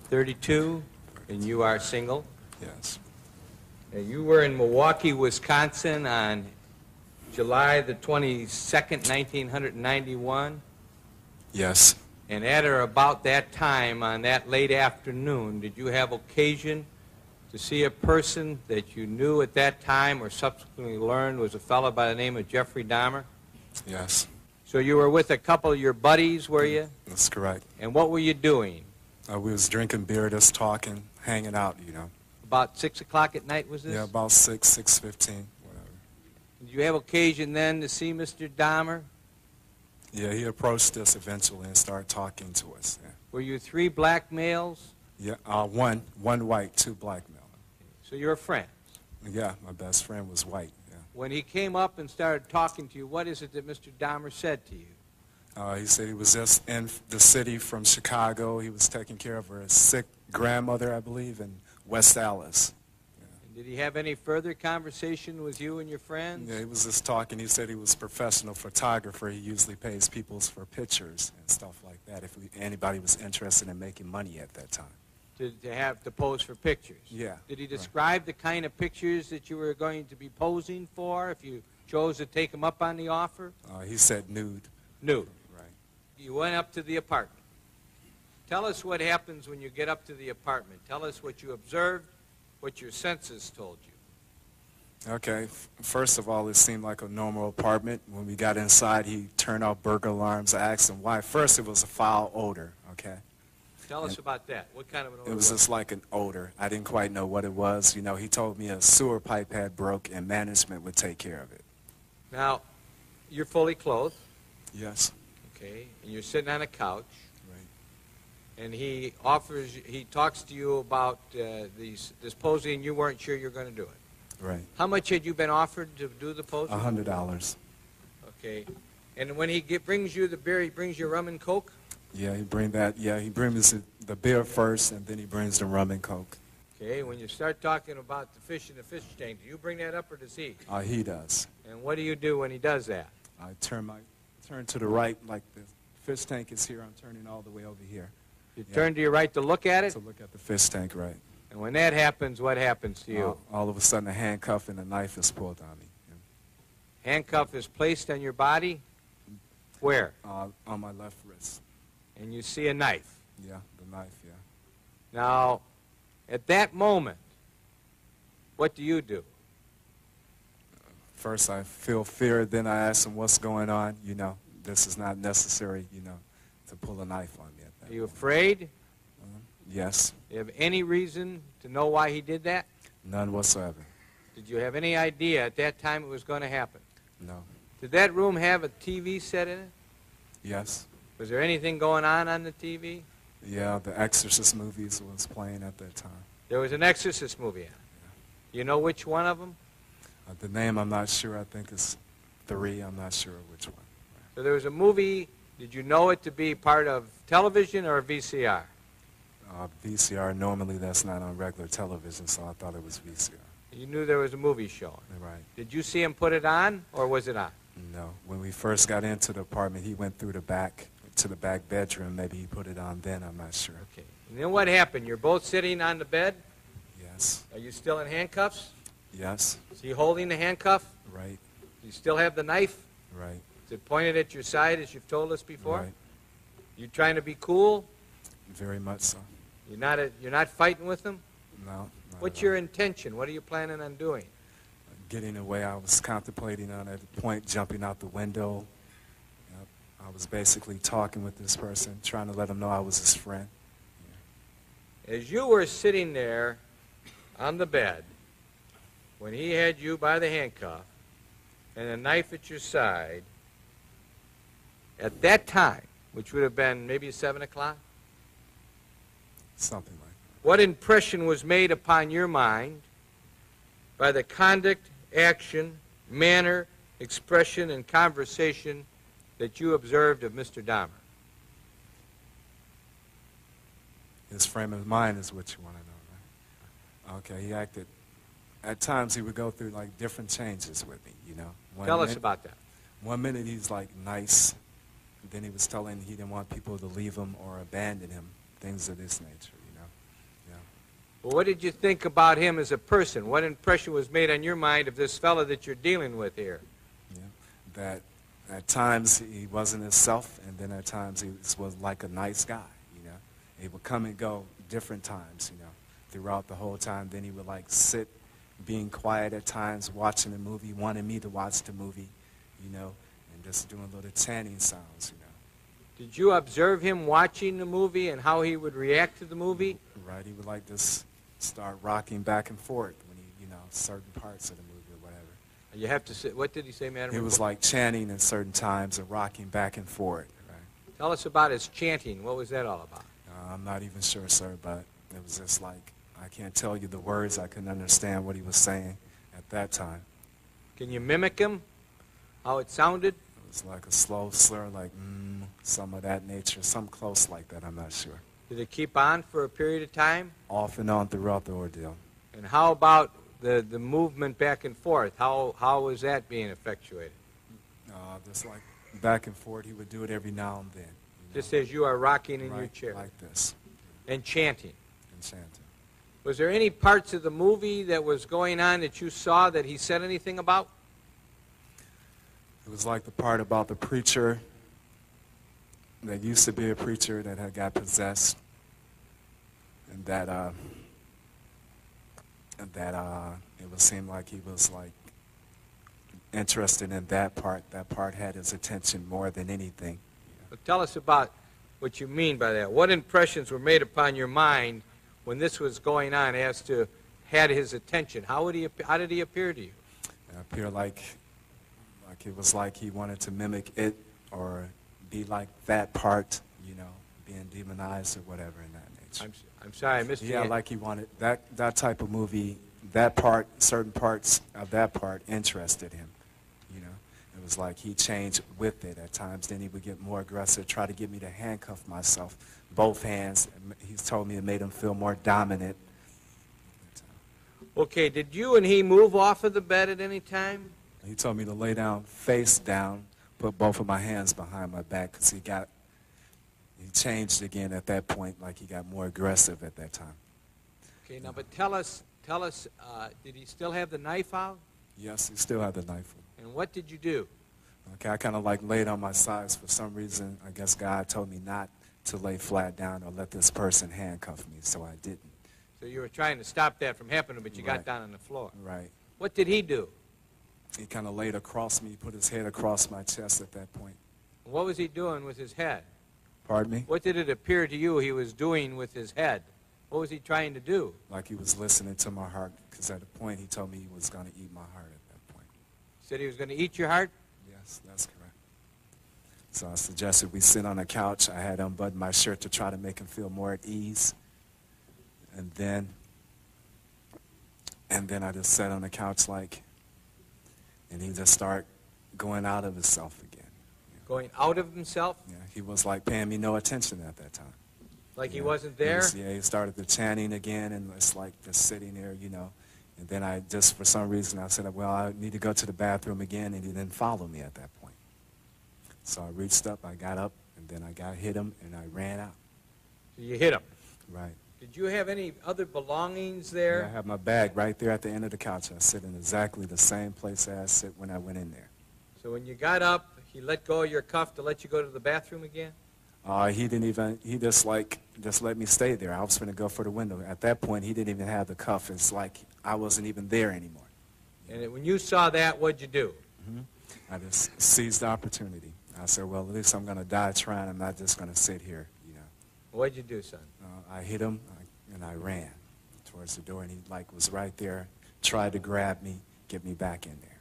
32? And you are single? Yes. You were in Milwaukee, Wisconsin on July the 22nd, 1991? Yes. And at or about that time, on that late afternoon, did you have occasion to see a person that you knew at that time or subsequently learned was a fellow by the name of Jeffrey Dahmer? Yes. So you were with a couple of your buddies, were you? That's correct. And what were you doing? Uh, we was drinking beer, just talking, hanging out, you know. About 6 o'clock at night, was this? Yeah, about 6, 6.15. whatever. Did you have occasion then to see Mr. Dahmer? Yeah, he approached us eventually and started talking to us. Yeah, Were you three black males? yeah uh, one, one white, two black male. So you're friends. Yeah, my best friend was white. Yeah. When he came up and started talking to you, what is it that Mr. Dahmer said to you? Uh, he said he was just in the city from Chicago. He was taking care of her sick grandmother, I believe, in West Allis. And did he have any further conversation with you and your friends? Yeah, he was just talking. He said he was a professional photographer. He usually pays people for pictures and stuff like that if we, anybody was interested in making money at that time. To, to have to pose for pictures? Yeah. Did he describe the kind of pictures that you were going to be posing for if you chose to take him up on the offer? Uh, he said nude. Nude. Right. You went up to the apartment. Tell us what happens when you get up to the apartment. Tell us what you observed, what your senses told you. Okay, first of all, it seemed like a normal apartment. When we got inside, he turned off burglar alarms. I asked him why. First, it was a foul odor, okay? Tell us about that. What kind of an odor It was just like an odor. I didn't quite know what it was. You know, he told me a sewer pipe had broke and management would take care of it. Now, you're fully clothed, Yes, okay, and you're sitting on a couch. And he offers, he talks to you about uh, these, this posing, and you weren't sure you're going to do it. right. How much had you been offered to do the posing? A hundred dollars. Okay. And when he get, brings you the beer, he brings you rum and coke? Yeah, he bring that. Yeah, he brings the, the beer first, and then he brings the rum and coke. Okay, when you start talking about the fish in the fish tank, do you bring that up or does he? Uh, he does. And what do you do when he does that? I turn my turn to the right, like the fish tank is here. I'm turning all the way over here. You Yeah. turn to your right to look at it? To look at the fish tank, right. And when that happens, what happens to you? All, all of a sudden, a handcuff and a knife is pulled on me. Handcuff is placed on your body? Where? Uh, on my left wrist. And you see a knife. Yeah, the knife, yeah. Now, at that moment, what do you do? First, I feel fear. Then I ask him, what's going on? You know, this is not necessary, you know, to pull a knife on me Are you afraid? Yes, Do you have any reason to know why he did that? none whatsoever. Did you have any idea at that time it was going to happen? No. Did that room have a TV set in it? Yes. Was there anything going on on the TV? Yeah, the Exorcist movies was playing at that time. There was an Exorcist movie on. You know which one of them? Uh, the name, I'm not sure. I think it's three. I'm not sure which one. So there was a movie. Did you know it to be part of television or VCR? Uh, VCR, normally that's not on regular television, so I thought it was VCR. You knew there was a movie showing. Right. Did you see him put it on, or was it on? No. When we first got into the apartment, he went through the back to the back bedroom. Maybe he put it on then. I'm not sure. Okay. And then what happened? You're both sitting on the bed. Yes. Are you still in handcuffs? Yes. Is he holding the handcuff? Right. Do you still have the knife? Right. It pointed at your side, as you've told us before? Right. You trying to be cool? Very much so. You're not. A, you're not fighting with them? No. What's your intention? What are you planning on doing? Getting away, I was contemplating on at the point jumping out the window. I was basically talking with this person, trying to let him know I was his friend. As you were sitting there on the bed, when he had you by the handcuff and a knife at your side, at that time, which would have been maybe 7 o'clock, Something like that. what impression was made upon your mind by the conduct, action, manner, expression, and conversation that you observed of Mr. Dahmer? His frame of mind is what you want to know, right? Okay, he acted. At times, he would go through like different changes with me. You know. One Tell us about that. One minute he's like nice, and then he was telling he didn't want people to leave him or abandon him, things of this nature, you know. Yeah. Well, what did you think about him as a person? What impression was made on your mind of this fellow that you're dealing with here? Yeah. That at times he wasn't himself, and then at times he was, like a nice guy, you know. He would come and go different times, you know, throughout the whole time. Then he would like sit, being quiet at times, watching the movie, wanting me to watch the movie, you know, just doing little chanting sounds, you know. Did you observe him watching the movie and how he would react to the movie? Right, he would like just start rocking back and forth when he, you know, certain parts of the movie or whatever. You have to say, what did he say, Madam? He was like chanting in certain times and rocking back and forth. Right? Tell us about his chanting. What was that all about? Uh, I'm not even sure, sir, but it was just like I can't tell you the words. I couldn't understand what he was saying at that time. Can you mimic him? How it sounded? It was like a slow slur, like mm, some of that nature, some close like that. I'm not sure. Did it keep on for a period of time? Off and on throughout the ordeal. And how about the, the movement back and forth? How, how was that being effectuated? Uh, just like back and forth, he would do it every now and then. Just as you are rocking in your chair. like this, And chanting. and chanting. Was there any parts of the movie that was going on that you saw that he said anything about? It was like the part about the preacher that used to be a preacher that had got possessed, and that uh, and that uh, it would seem like he was like interested in that part. That part had his attention more than anything. Tell us about what you mean by that. What impressions were made upon your mind when this was going on as to had his attention? How, would he, how did he appear to you? It appeared like it was like he wanted to mimic it or be like that part, you know, being demonized or whatever in that nature. I'm, I'm sorry, I missed Yeah, you. like he wanted that that type of movie. That part, certain parts of that part, interested him. You know, it was like he changed with it at times. Then he would get more aggressive, try to get me to handcuff myself, both hands. He's told me it made him feel more dominant. Okay, did you and he move off of the bed at any time? He told me to lay down, face down, put both of my hands behind my back because he got, he changed again at that point, like he got more aggressive at that time. Okay, now, but tell us, tell us, uh, did he still have the knife out? Yes, he still had the knife. And what did you do? Okay, I kind of like laid on my sides for some reason. I guess God told me not to lay flat down or let this person handcuff me, so I didn't. So you were trying to stop that from happening, but you got down on the floor. Right. What did he do? He kind of laid across me, put his head across my chest at that point. What was he doing with his head? Pardon me? What did it appear to you he was doing with his head? What was he trying to do? Like he was listening to my heart, because at a point he told me he was going to eat my heart at that point. He said he was going to eat your heart? Yes, that's correct. So I suggested we sit on a couch. I had unbuttoned my shirt to try to make him feel more at ease. And then, and then I just sat on the couch like, and he just started going out of himself again. Going out of himself? Yeah, he was like paying me no attention at that time. Like he Yeah. wasn't He there? was- yeah, he started the chanting again, and it's like just sitting there, you know. And then I just, for some reason, I said, well, I need to go to the bathroom again, and he didn't follow me at that point. So I reached up, I got up, and then I got hit him, and I ran out. So you hit him. Right. Did you have any other belongings Yeah, there? I have my bag right there at the end of the couch. I sit in exactly the same place as I sit when I went in there. So when you got up, he let go of your cuff to let you go to the bathroom again? Uh, he didn't even, he just like, just let me stay there. I was going to go for the window. At that point, he didn't even have the cuff. It's like I wasn't even there anymore. And when you saw that, what'd you do? I just seized the opportunity. I said, well, at least I'm going to die trying. I'm not just going to sit here, you know. What'd you do, son? Uh, I hit him, and I ran towards the door, and he like was right there, tried to grab me, get me back in there.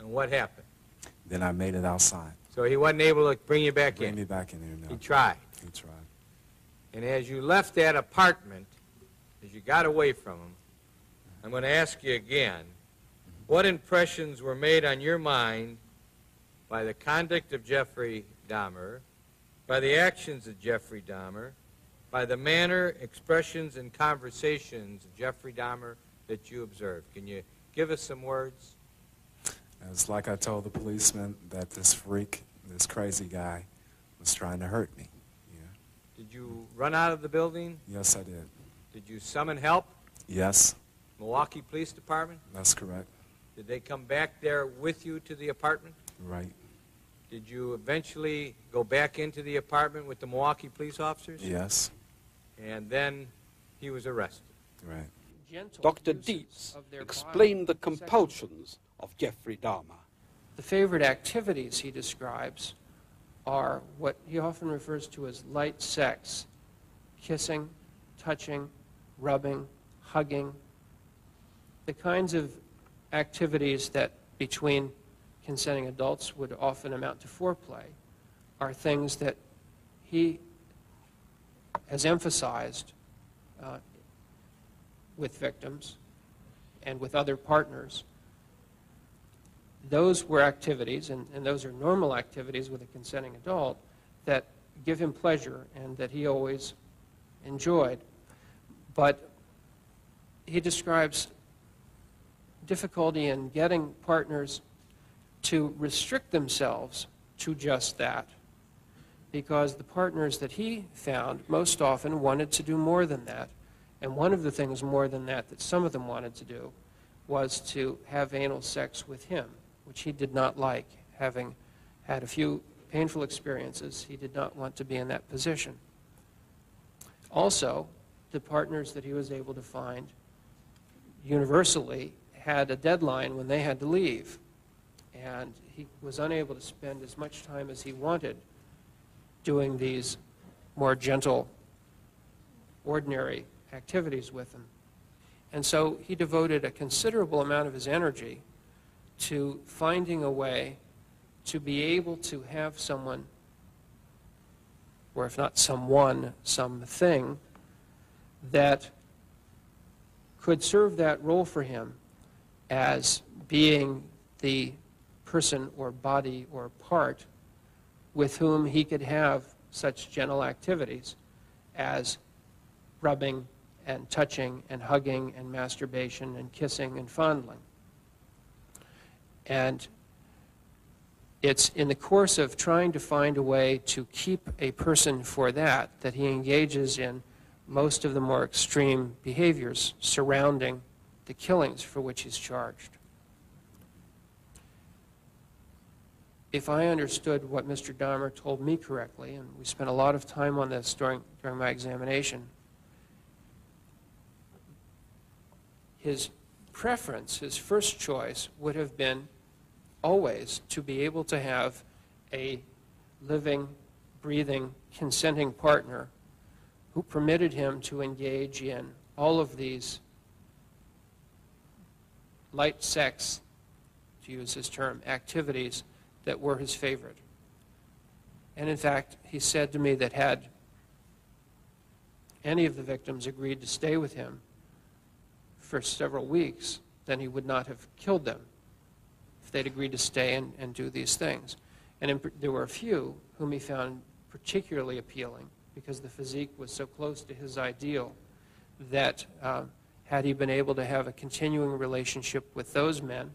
And what happened? Then I made it outside. So he wasn't able to bring you back Bring in? me back in there, no. He tried. He tried. And as you left that apartment, as you got away from him, I'm going to ask you again, what impressions were made on your mind by the conduct of Jeffrey Dahmer, by the actions of Jeffrey Dahmer, by the manner, expressions, and conversations of Jeffrey Dahmer that you observed? Can you give us some words? It's like I told the policeman that this freak, this crazy guy, was trying to hurt me. Did you run out of the building? Yes, I did. Did you summon help? Yes, Milwaukee Police Department? that's correct. Did they come back there with you to the apartment? Right. Did you eventually go back into the apartment with the Milwaukee police officers? Yes. And then he was arrested. Right. Dr. Dietz explained the compulsions of Jeffrey Dahmer. The favorite activities he describes are what he often refers to as light sex kissing, touching, rubbing, hugging, the kinds of activities that between consenting adults would often amount to foreplay are things that he has emphasized uh, with victims and with other partners those were activities, and, and those are normal activities with a consenting adult, that give him pleasure and that he always enjoyed. But he describes difficulty in getting partners to restrict themselves to just that because the partners that he found most often wanted to do more than that. And one of the things more than that that some of them wanted to do was to have anal sex with him, which he did not like, having had a few painful experiences, he did not want to be in that position. Also, the partners that he was able to find universally had a deadline when they had to leave. And he was unable to spend as much time as he wanted doing these more gentle, ordinary activities with them. And so he devoted a considerable amount of his energy to finding a way to be able to have someone, or if not someone, something, that could serve that role for him as being the person or body or part with whom he could have such gentle activities as rubbing and touching and hugging and masturbation and kissing and fondling. And it's in the course of trying to find a way to keep a person for that that he engages in most of the more extreme behaviors surrounding the killings for which he's charged. If I understood what Mr. Dahmer told me correctly, and we spent a lot of time on this during, during my examination, his preference, his first choice, would have been always to be able to have a living, breathing, consenting partner who permitted him to engage in all of these light sex, to use his term, activities that were his favorite. And in fact, he said to me that had any of the victims agreed to stay with him for several weeks, then he would not have killed them if they'd agreed to stay and, and do these things. And in, there were a few whom he found particularly appealing because the physique was so close to his ideal that uh, had he been able to have a continuing relationship with those men,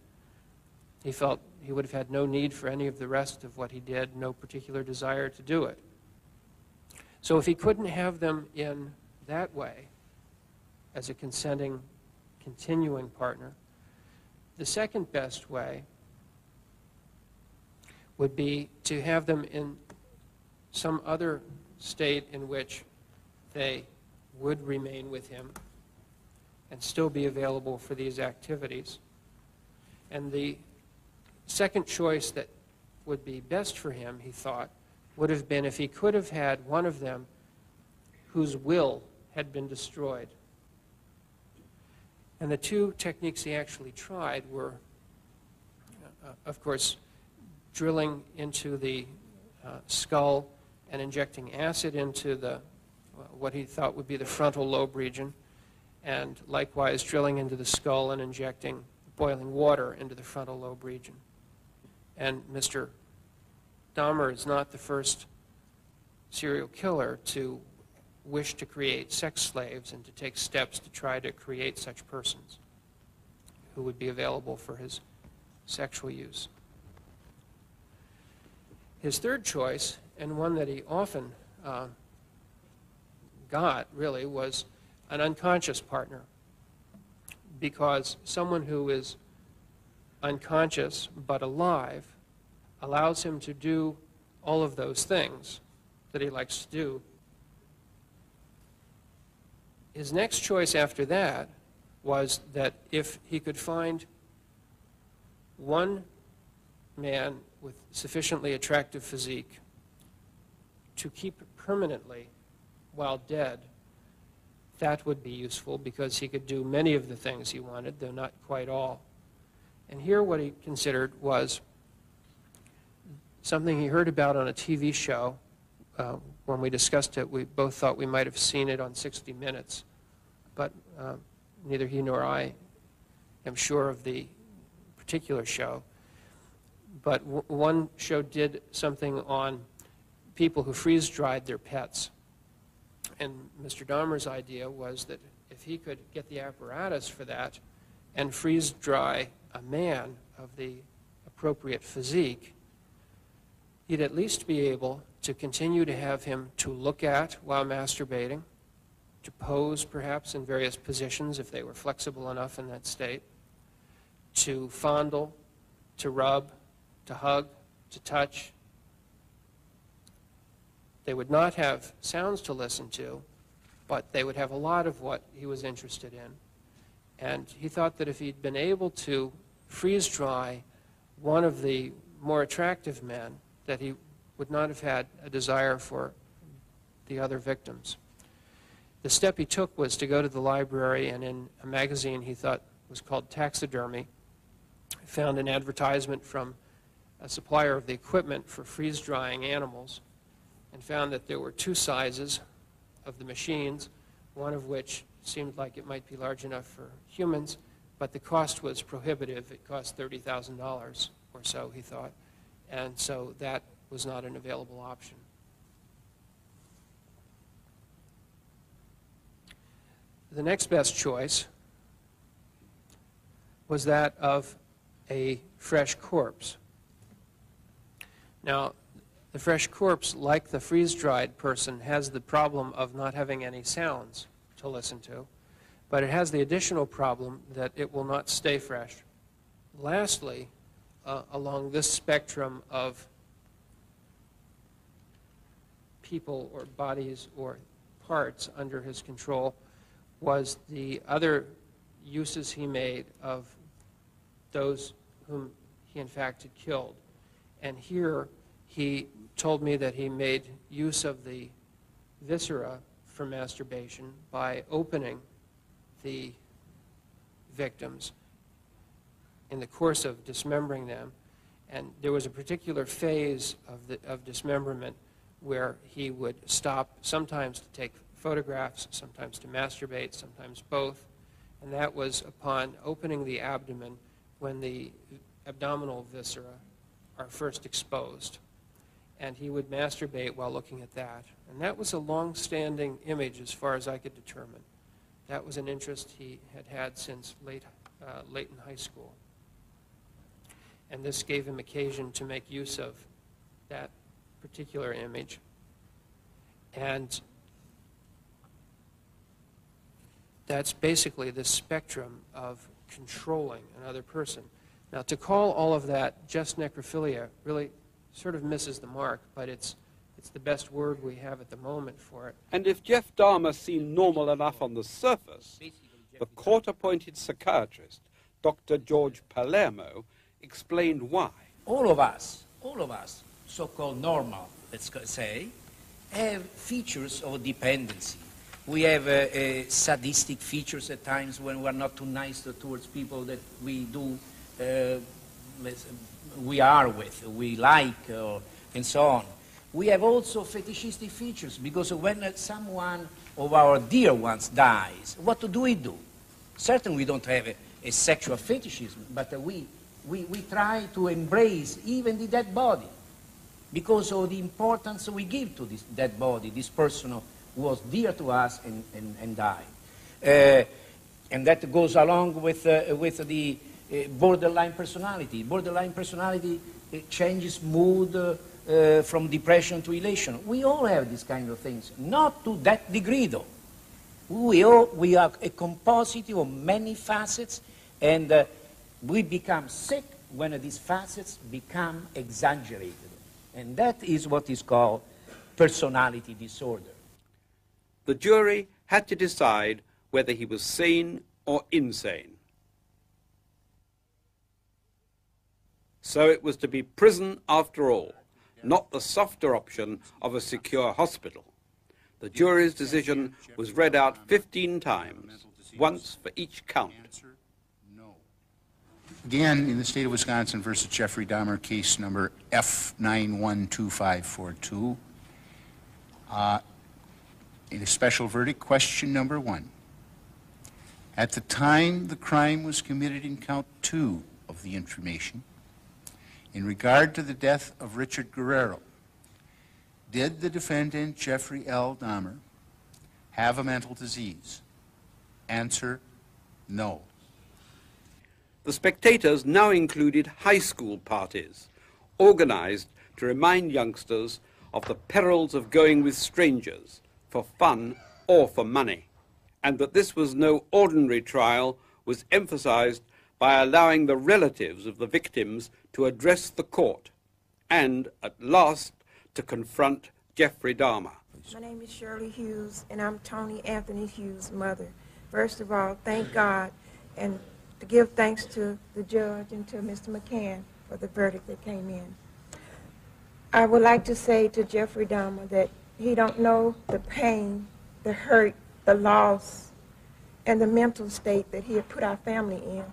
he felt he would have had no need for any of the rest of what he did, no particular desire to do it. So if he couldn't have them in that way, as a consenting, continuing partner, the second best way would be to have them in some other state in which they would remain with him and still be available for these activities. And the second choice that would be best for him, he thought, would have been if he could have had one of them whose will had been destroyed. And the two techniques he actually tried were, uh, of course, drilling into the uh, skull and injecting acid into the what he thought would be the frontal lobe region, and likewise drilling into the skull and injecting boiling water into the frontal lobe region. And Mr. Dahmer is not the first serial killer to wish to create sex slaves and to take steps to try to create such persons who would be available for his sexual use. His third choice, and one that he often uh, got really, was an unconscious partner. Because someone who is unconscious but alive allows him to do all of those things that he likes to do. His next choice after that was that if he could find one man with sufficiently attractive physique to keep permanently while dead, that would be useful because he could do many of the things he wanted, though not quite all. And here what he considered was something he heard about on a TV show. Uh, when we discussed it, we both thought we might have seen it on 60 Minutes, but uh, neither he nor I am sure of the particular show but one show did something on people who freeze dried their pets. And Mr. Dahmer's idea was that if he could get the apparatus for that and freeze dry a man of the appropriate physique, he'd at least be able to continue to have him to look at while masturbating, to pose perhaps in various positions if they were flexible enough in that state, to fondle, to rub, to hug, to touch, They would not have sounds to listen to, but they would have a lot of what he was interested in. And he thought that if he'd been able to freeze dry one of the more attractive men, that he would not have had a desire for the other victims. The step he took was to go to the library and in a magazine he thought was called Taxidermy, found an advertisement from a supplier of the equipment for freeze drying animals and found that there were two sizes of the machines, one of which seemed like it might be large enough for humans, but the cost was prohibitive. It cost $30,000 or so, he thought, and so that was not an available option. The next best choice was that of a fresh corpse. Now, the fresh corpse, like the freeze-dried person, has the problem of not having any sounds to listen to, but it has the additional problem that it will not stay fresh. Lastly, uh, along this spectrum of people or bodies or parts under his control was the other uses he made of those whom he in fact had killed. And here he told me that he made use of the viscera masturbation by opening the victims in the course of dismembering them. And there was a particular phase of, the, of dismemberment where he would stop sometimes to take photographs, sometimes to masturbate, sometimes both. And that was upon opening the abdomen when the abdominal viscera are first exposed. And he would masturbate while looking at that. And that was a long-standing image as far as I could determine. That was an interest he had had since late, uh, late in high school. And this gave him occasion to make use of that particular image. And that's basically the spectrum of controlling another person. Now, to call all of that just necrophilia really sort of misses the mark, but it's, it's the best word we have at the moment for it. And if Jeff Dahmer seemed normal enough on the surface, the court-appointed psychiatrist, Dr. George Palermo, explained why. All of us, all of us, so-called normal, let's say, have features of dependency. We have uh, uh, sadistic features at times when we're not too nice towards people that we do uh, we are with, we like, uh, and so on. We have also fetishistic features because when someone of our dear ones dies, what do we do? Certainly we don't have a, a sexual fetishism, but uh, we, we, we try to embrace even the dead body because of the importance we give to this dead body, this person who was dear to us and, and, and died. Uh, and that goes along with, uh, with the uh, borderline personality. Borderline personality uh, changes mood uh, from depression to elation. We all have these kind of things, not to that degree though. We, all, we are a composite of many facets and uh, we become sick when these facets become exaggerated. And that is what is called personality disorder. The jury had to decide whether he was sane or insane. So it was to be prison after all, not the softer option of a secure hospital. The jury's decision was read out 15 times, once for each count. Again, in the state of Wisconsin versus Jeffrey Dahmer, case number F912542. Uh, in a special verdict, question number one. At the time the crime was committed in count two of the information, in regard to the death of Richard Guerrero, did the defendant, Jeffrey L. Dahmer, have a mental disease? Answer, no. The spectators now included high school parties, organized to remind youngsters of the perils of going with strangers for fun or for money, and that this was no ordinary trial was emphasized by allowing the relatives of the victims to address the court and, at last, to confront Jeffrey Dahmer. My name is Shirley Hughes, and I'm Tony Anthony Hughes' mother. First of all, thank God, and to give thanks to the judge and to Mr. McCann for the verdict that came in. I would like to say to Jeffrey Dahmer that he don't know the pain, the hurt, the loss, and the mental state that he had put our family in.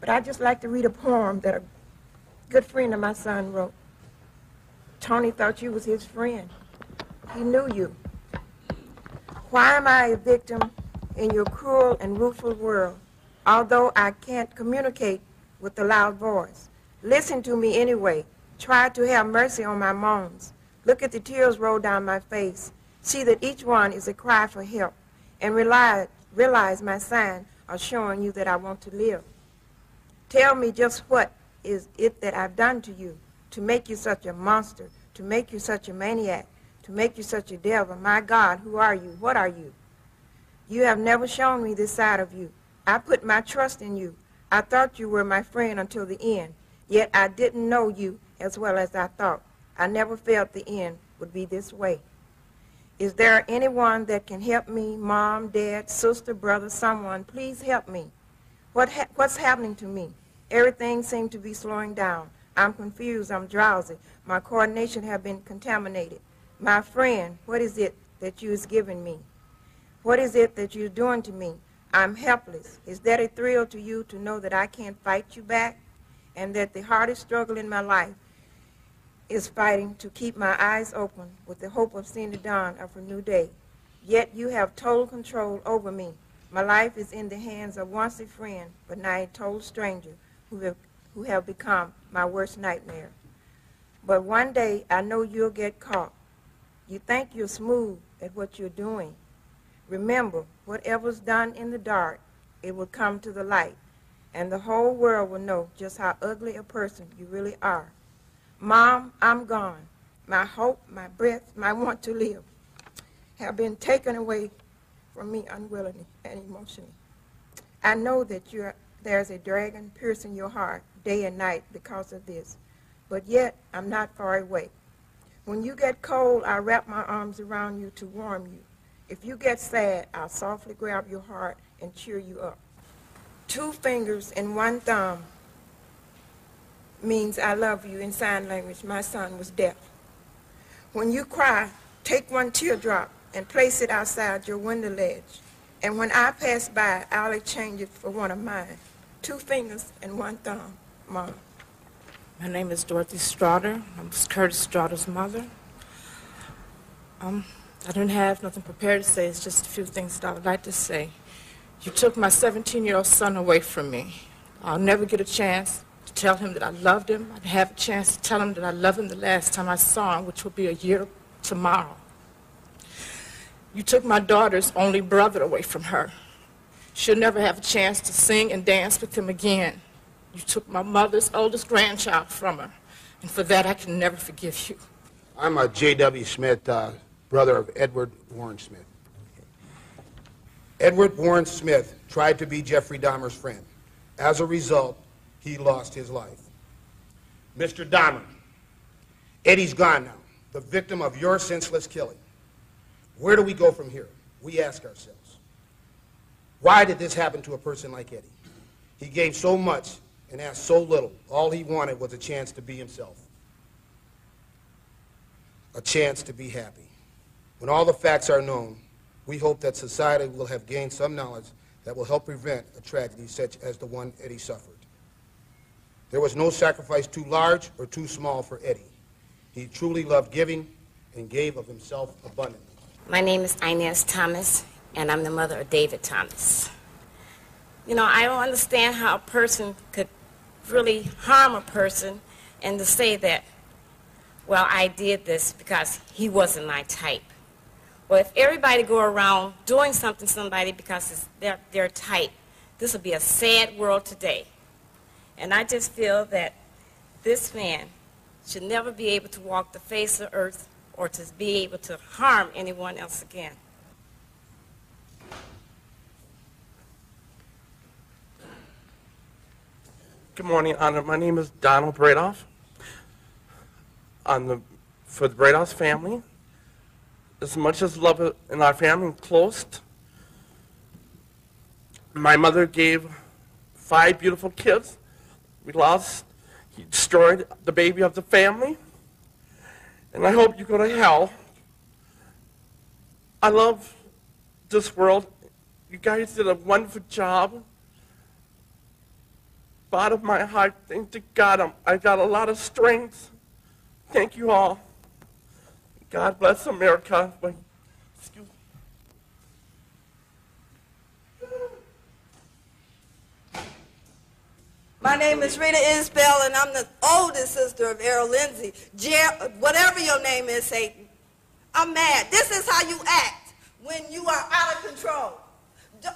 But I'd just like to read a poem that a good friend of my son wrote. Tony thought you was his friend. He knew you. Why am I a victim in your cruel and ruthless world, although I can't communicate with a loud voice? Listen to me anyway. Try to have mercy on my moans. Look at the tears roll down my face. See that each one is a cry for help. And realize, realize my sign of showing you that I want to live. Tell me just what is it that I've done to you to make you such a monster, to make you such a maniac, to make you such a devil. My God, who are you? What are you? You have never shown me this side of you. I put my trust in you. I thought you were my friend until the end, yet I didn't know you as well as I thought. I never felt the end would be this way. Is there anyone that can help me? Mom, dad, sister, brother, someone, please help me. What ha what's happening to me? Everything seems to be slowing down. I'm confused. I'm drowsy. My coordination have been contaminated. My friend, what is it that you is giving me? What is it that you're doing to me? I'm helpless. Is that a thrill to you to know that I can't fight you back? And that the hardest struggle in my life is fighting to keep my eyes open with the hope of seeing the dawn of a new day. Yet you have total control over me. My life is in the hands of once a friend, but now a total stranger who have, who have become my worst nightmare. But one day I know you'll get caught. You think you're smooth at what you're doing. Remember, whatever's done in the dark, it will come to the light, and the whole world will know just how ugly a person you really are. Mom, I'm gone. My hope, my breath, my want to live have been taken away from me unwillingly and emotionally. I know that you're, there's a dragon piercing your heart day and night because of this, but yet I'm not far away. When you get cold, I wrap my arms around you to warm you. If you get sad, I'll softly grab your heart and cheer you up. Two fingers and one thumb means I love you in sign language. My son was deaf. When you cry, take one teardrop and place it outside your window ledge. And when I pass by, I'll exchange it for one of mine. Two fingers and one thumb, Mom. My name is Dorothy Straughter. I'm Curtis Straughter's mother. Um, I don't have nothing prepared to say. It's just a few things that I would like to say. You took my 17-year-old son away from me. I'll never get a chance to tell him that I loved him. I'd have a chance to tell him that I loved him the last time I saw him, which will be a year tomorrow. You took my daughter's only brother away from her. She'll never have a chance to sing and dance with him again. You took my mother's oldest grandchild from her, and for that I can never forgive you. I'm a J.W. Smith, uh, brother of Edward Warren Smith. Edward Warren Smith tried to be Jeffrey Dahmer's friend. As a result, he lost his life. Mr. Dahmer, Eddie's gone now, the victim of your senseless killing. Where do we go from here? We ask ourselves. Why did this happen to a person like Eddie? He gave so much and asked so little. All he wanted was a chance to be himself, a chance to be happy. When all the facts are known, we hope that society will have gained some knowledge that will help prevent a tragedy such as the one Eddie suffered. There was no sacrifice too large or too small for Eddie. He truly loved giving and gave of himself abundantly. My name is Inez Thomas, and I'm the mother of David Thomas. You know, I don't understand how a person could really harm a person and to say that, well, I did this because he wasn't my type. Well, if everybody go around doing something to somebody because it's their, their type, this would be a sad world today. And I just feel that this man should never be able to walk the face of earth or to be able to harm anyone else again. Good morning, Honor. My name is Donald Bredehoft. On the, for the Bredehoft family, as much as love in our family closed. My mother gave five beautiful kids. We lost, he destroyed the baby of the family. And I hope you go to hell. I love this world. You guys did a wonderful job. Bottom of my heart, thank to God, I'm, I got a lot of strength. Thank you all. God bless America. Wait, Excuse My name is Rita Isbell, and I'm the oldest sister of Errol Lindsey. Jer- whatever your name is, Satan. I'm mad. This is how you act when you are out of control.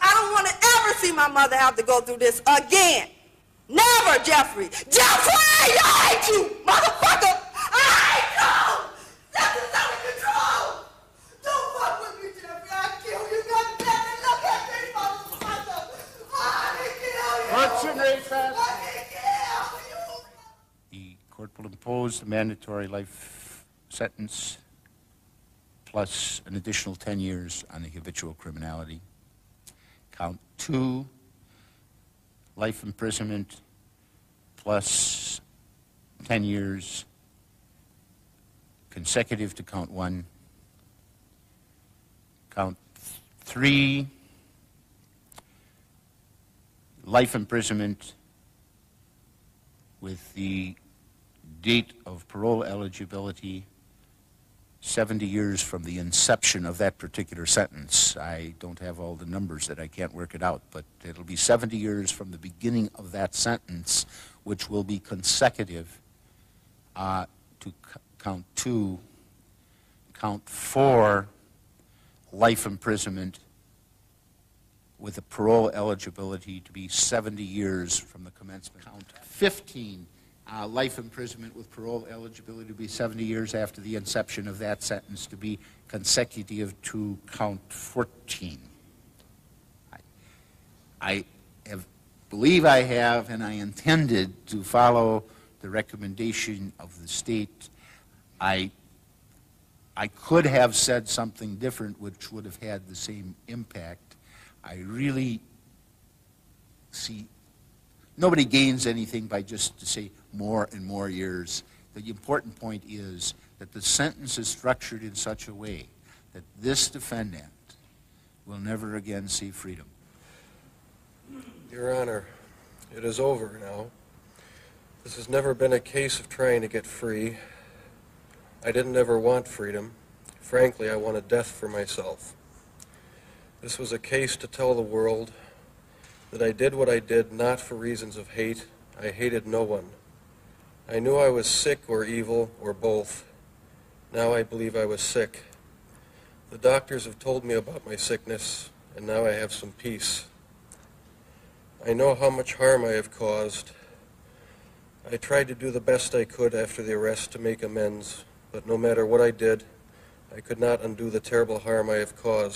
I don't want to ever see my mother have to go through this again. Never, Jeffrey. Jeffrey, I hate you, motherfucker. I hate you. This is out of control. Don't fuck with me, Jeffrey. I'll kill you. God damn it. Look at me, motherfucker. I kill you. What's your name, Pat? I will kill you. The court will impose the mandatory life sentence plus an additional 10 years on the habitual criminality. Count two, life imprisonment plus 10 years consecutive to count one. Count three, life imprisonment with the date of parole eligibility 70 years from the inception of that particular sentence. I don't have all the numbers that I can't work it out, but it'll be 70 years from the beginning of that sentence, which will be consecutive uh, to count two, count four, life imprisonment with a parole eligibility to be 70 years from the commencement. Count 15, uh, life imprisonment with parole eligibility to be 70 years after the inception of that sentence to be consecutive to count 14. I, I have, believe I have, and I intended to follow the recommendation of the state. I, I could have said something different, which would have had the same impact. I really see nobody gains anything by just to say more and more years. The important point is that the sentence is structured in such a way that this defendant will never again see freedom. Your Honor, it is over now. This has never been a case of trying to get free. I didn't ever want freedom. Frankly, I wanted death for myself. This was a case to tell the world that I did what I did not for reasons of hate. I hated no one. I knew I was sick or evil or both. Now I believe I was sick. The doctors have told me about my sickness, and now I have some peace. I know how much harm I have caused. I tried to do the best I could after the arrest to make amends, but no matter what I did, I could not undo the terrible harm I have caused.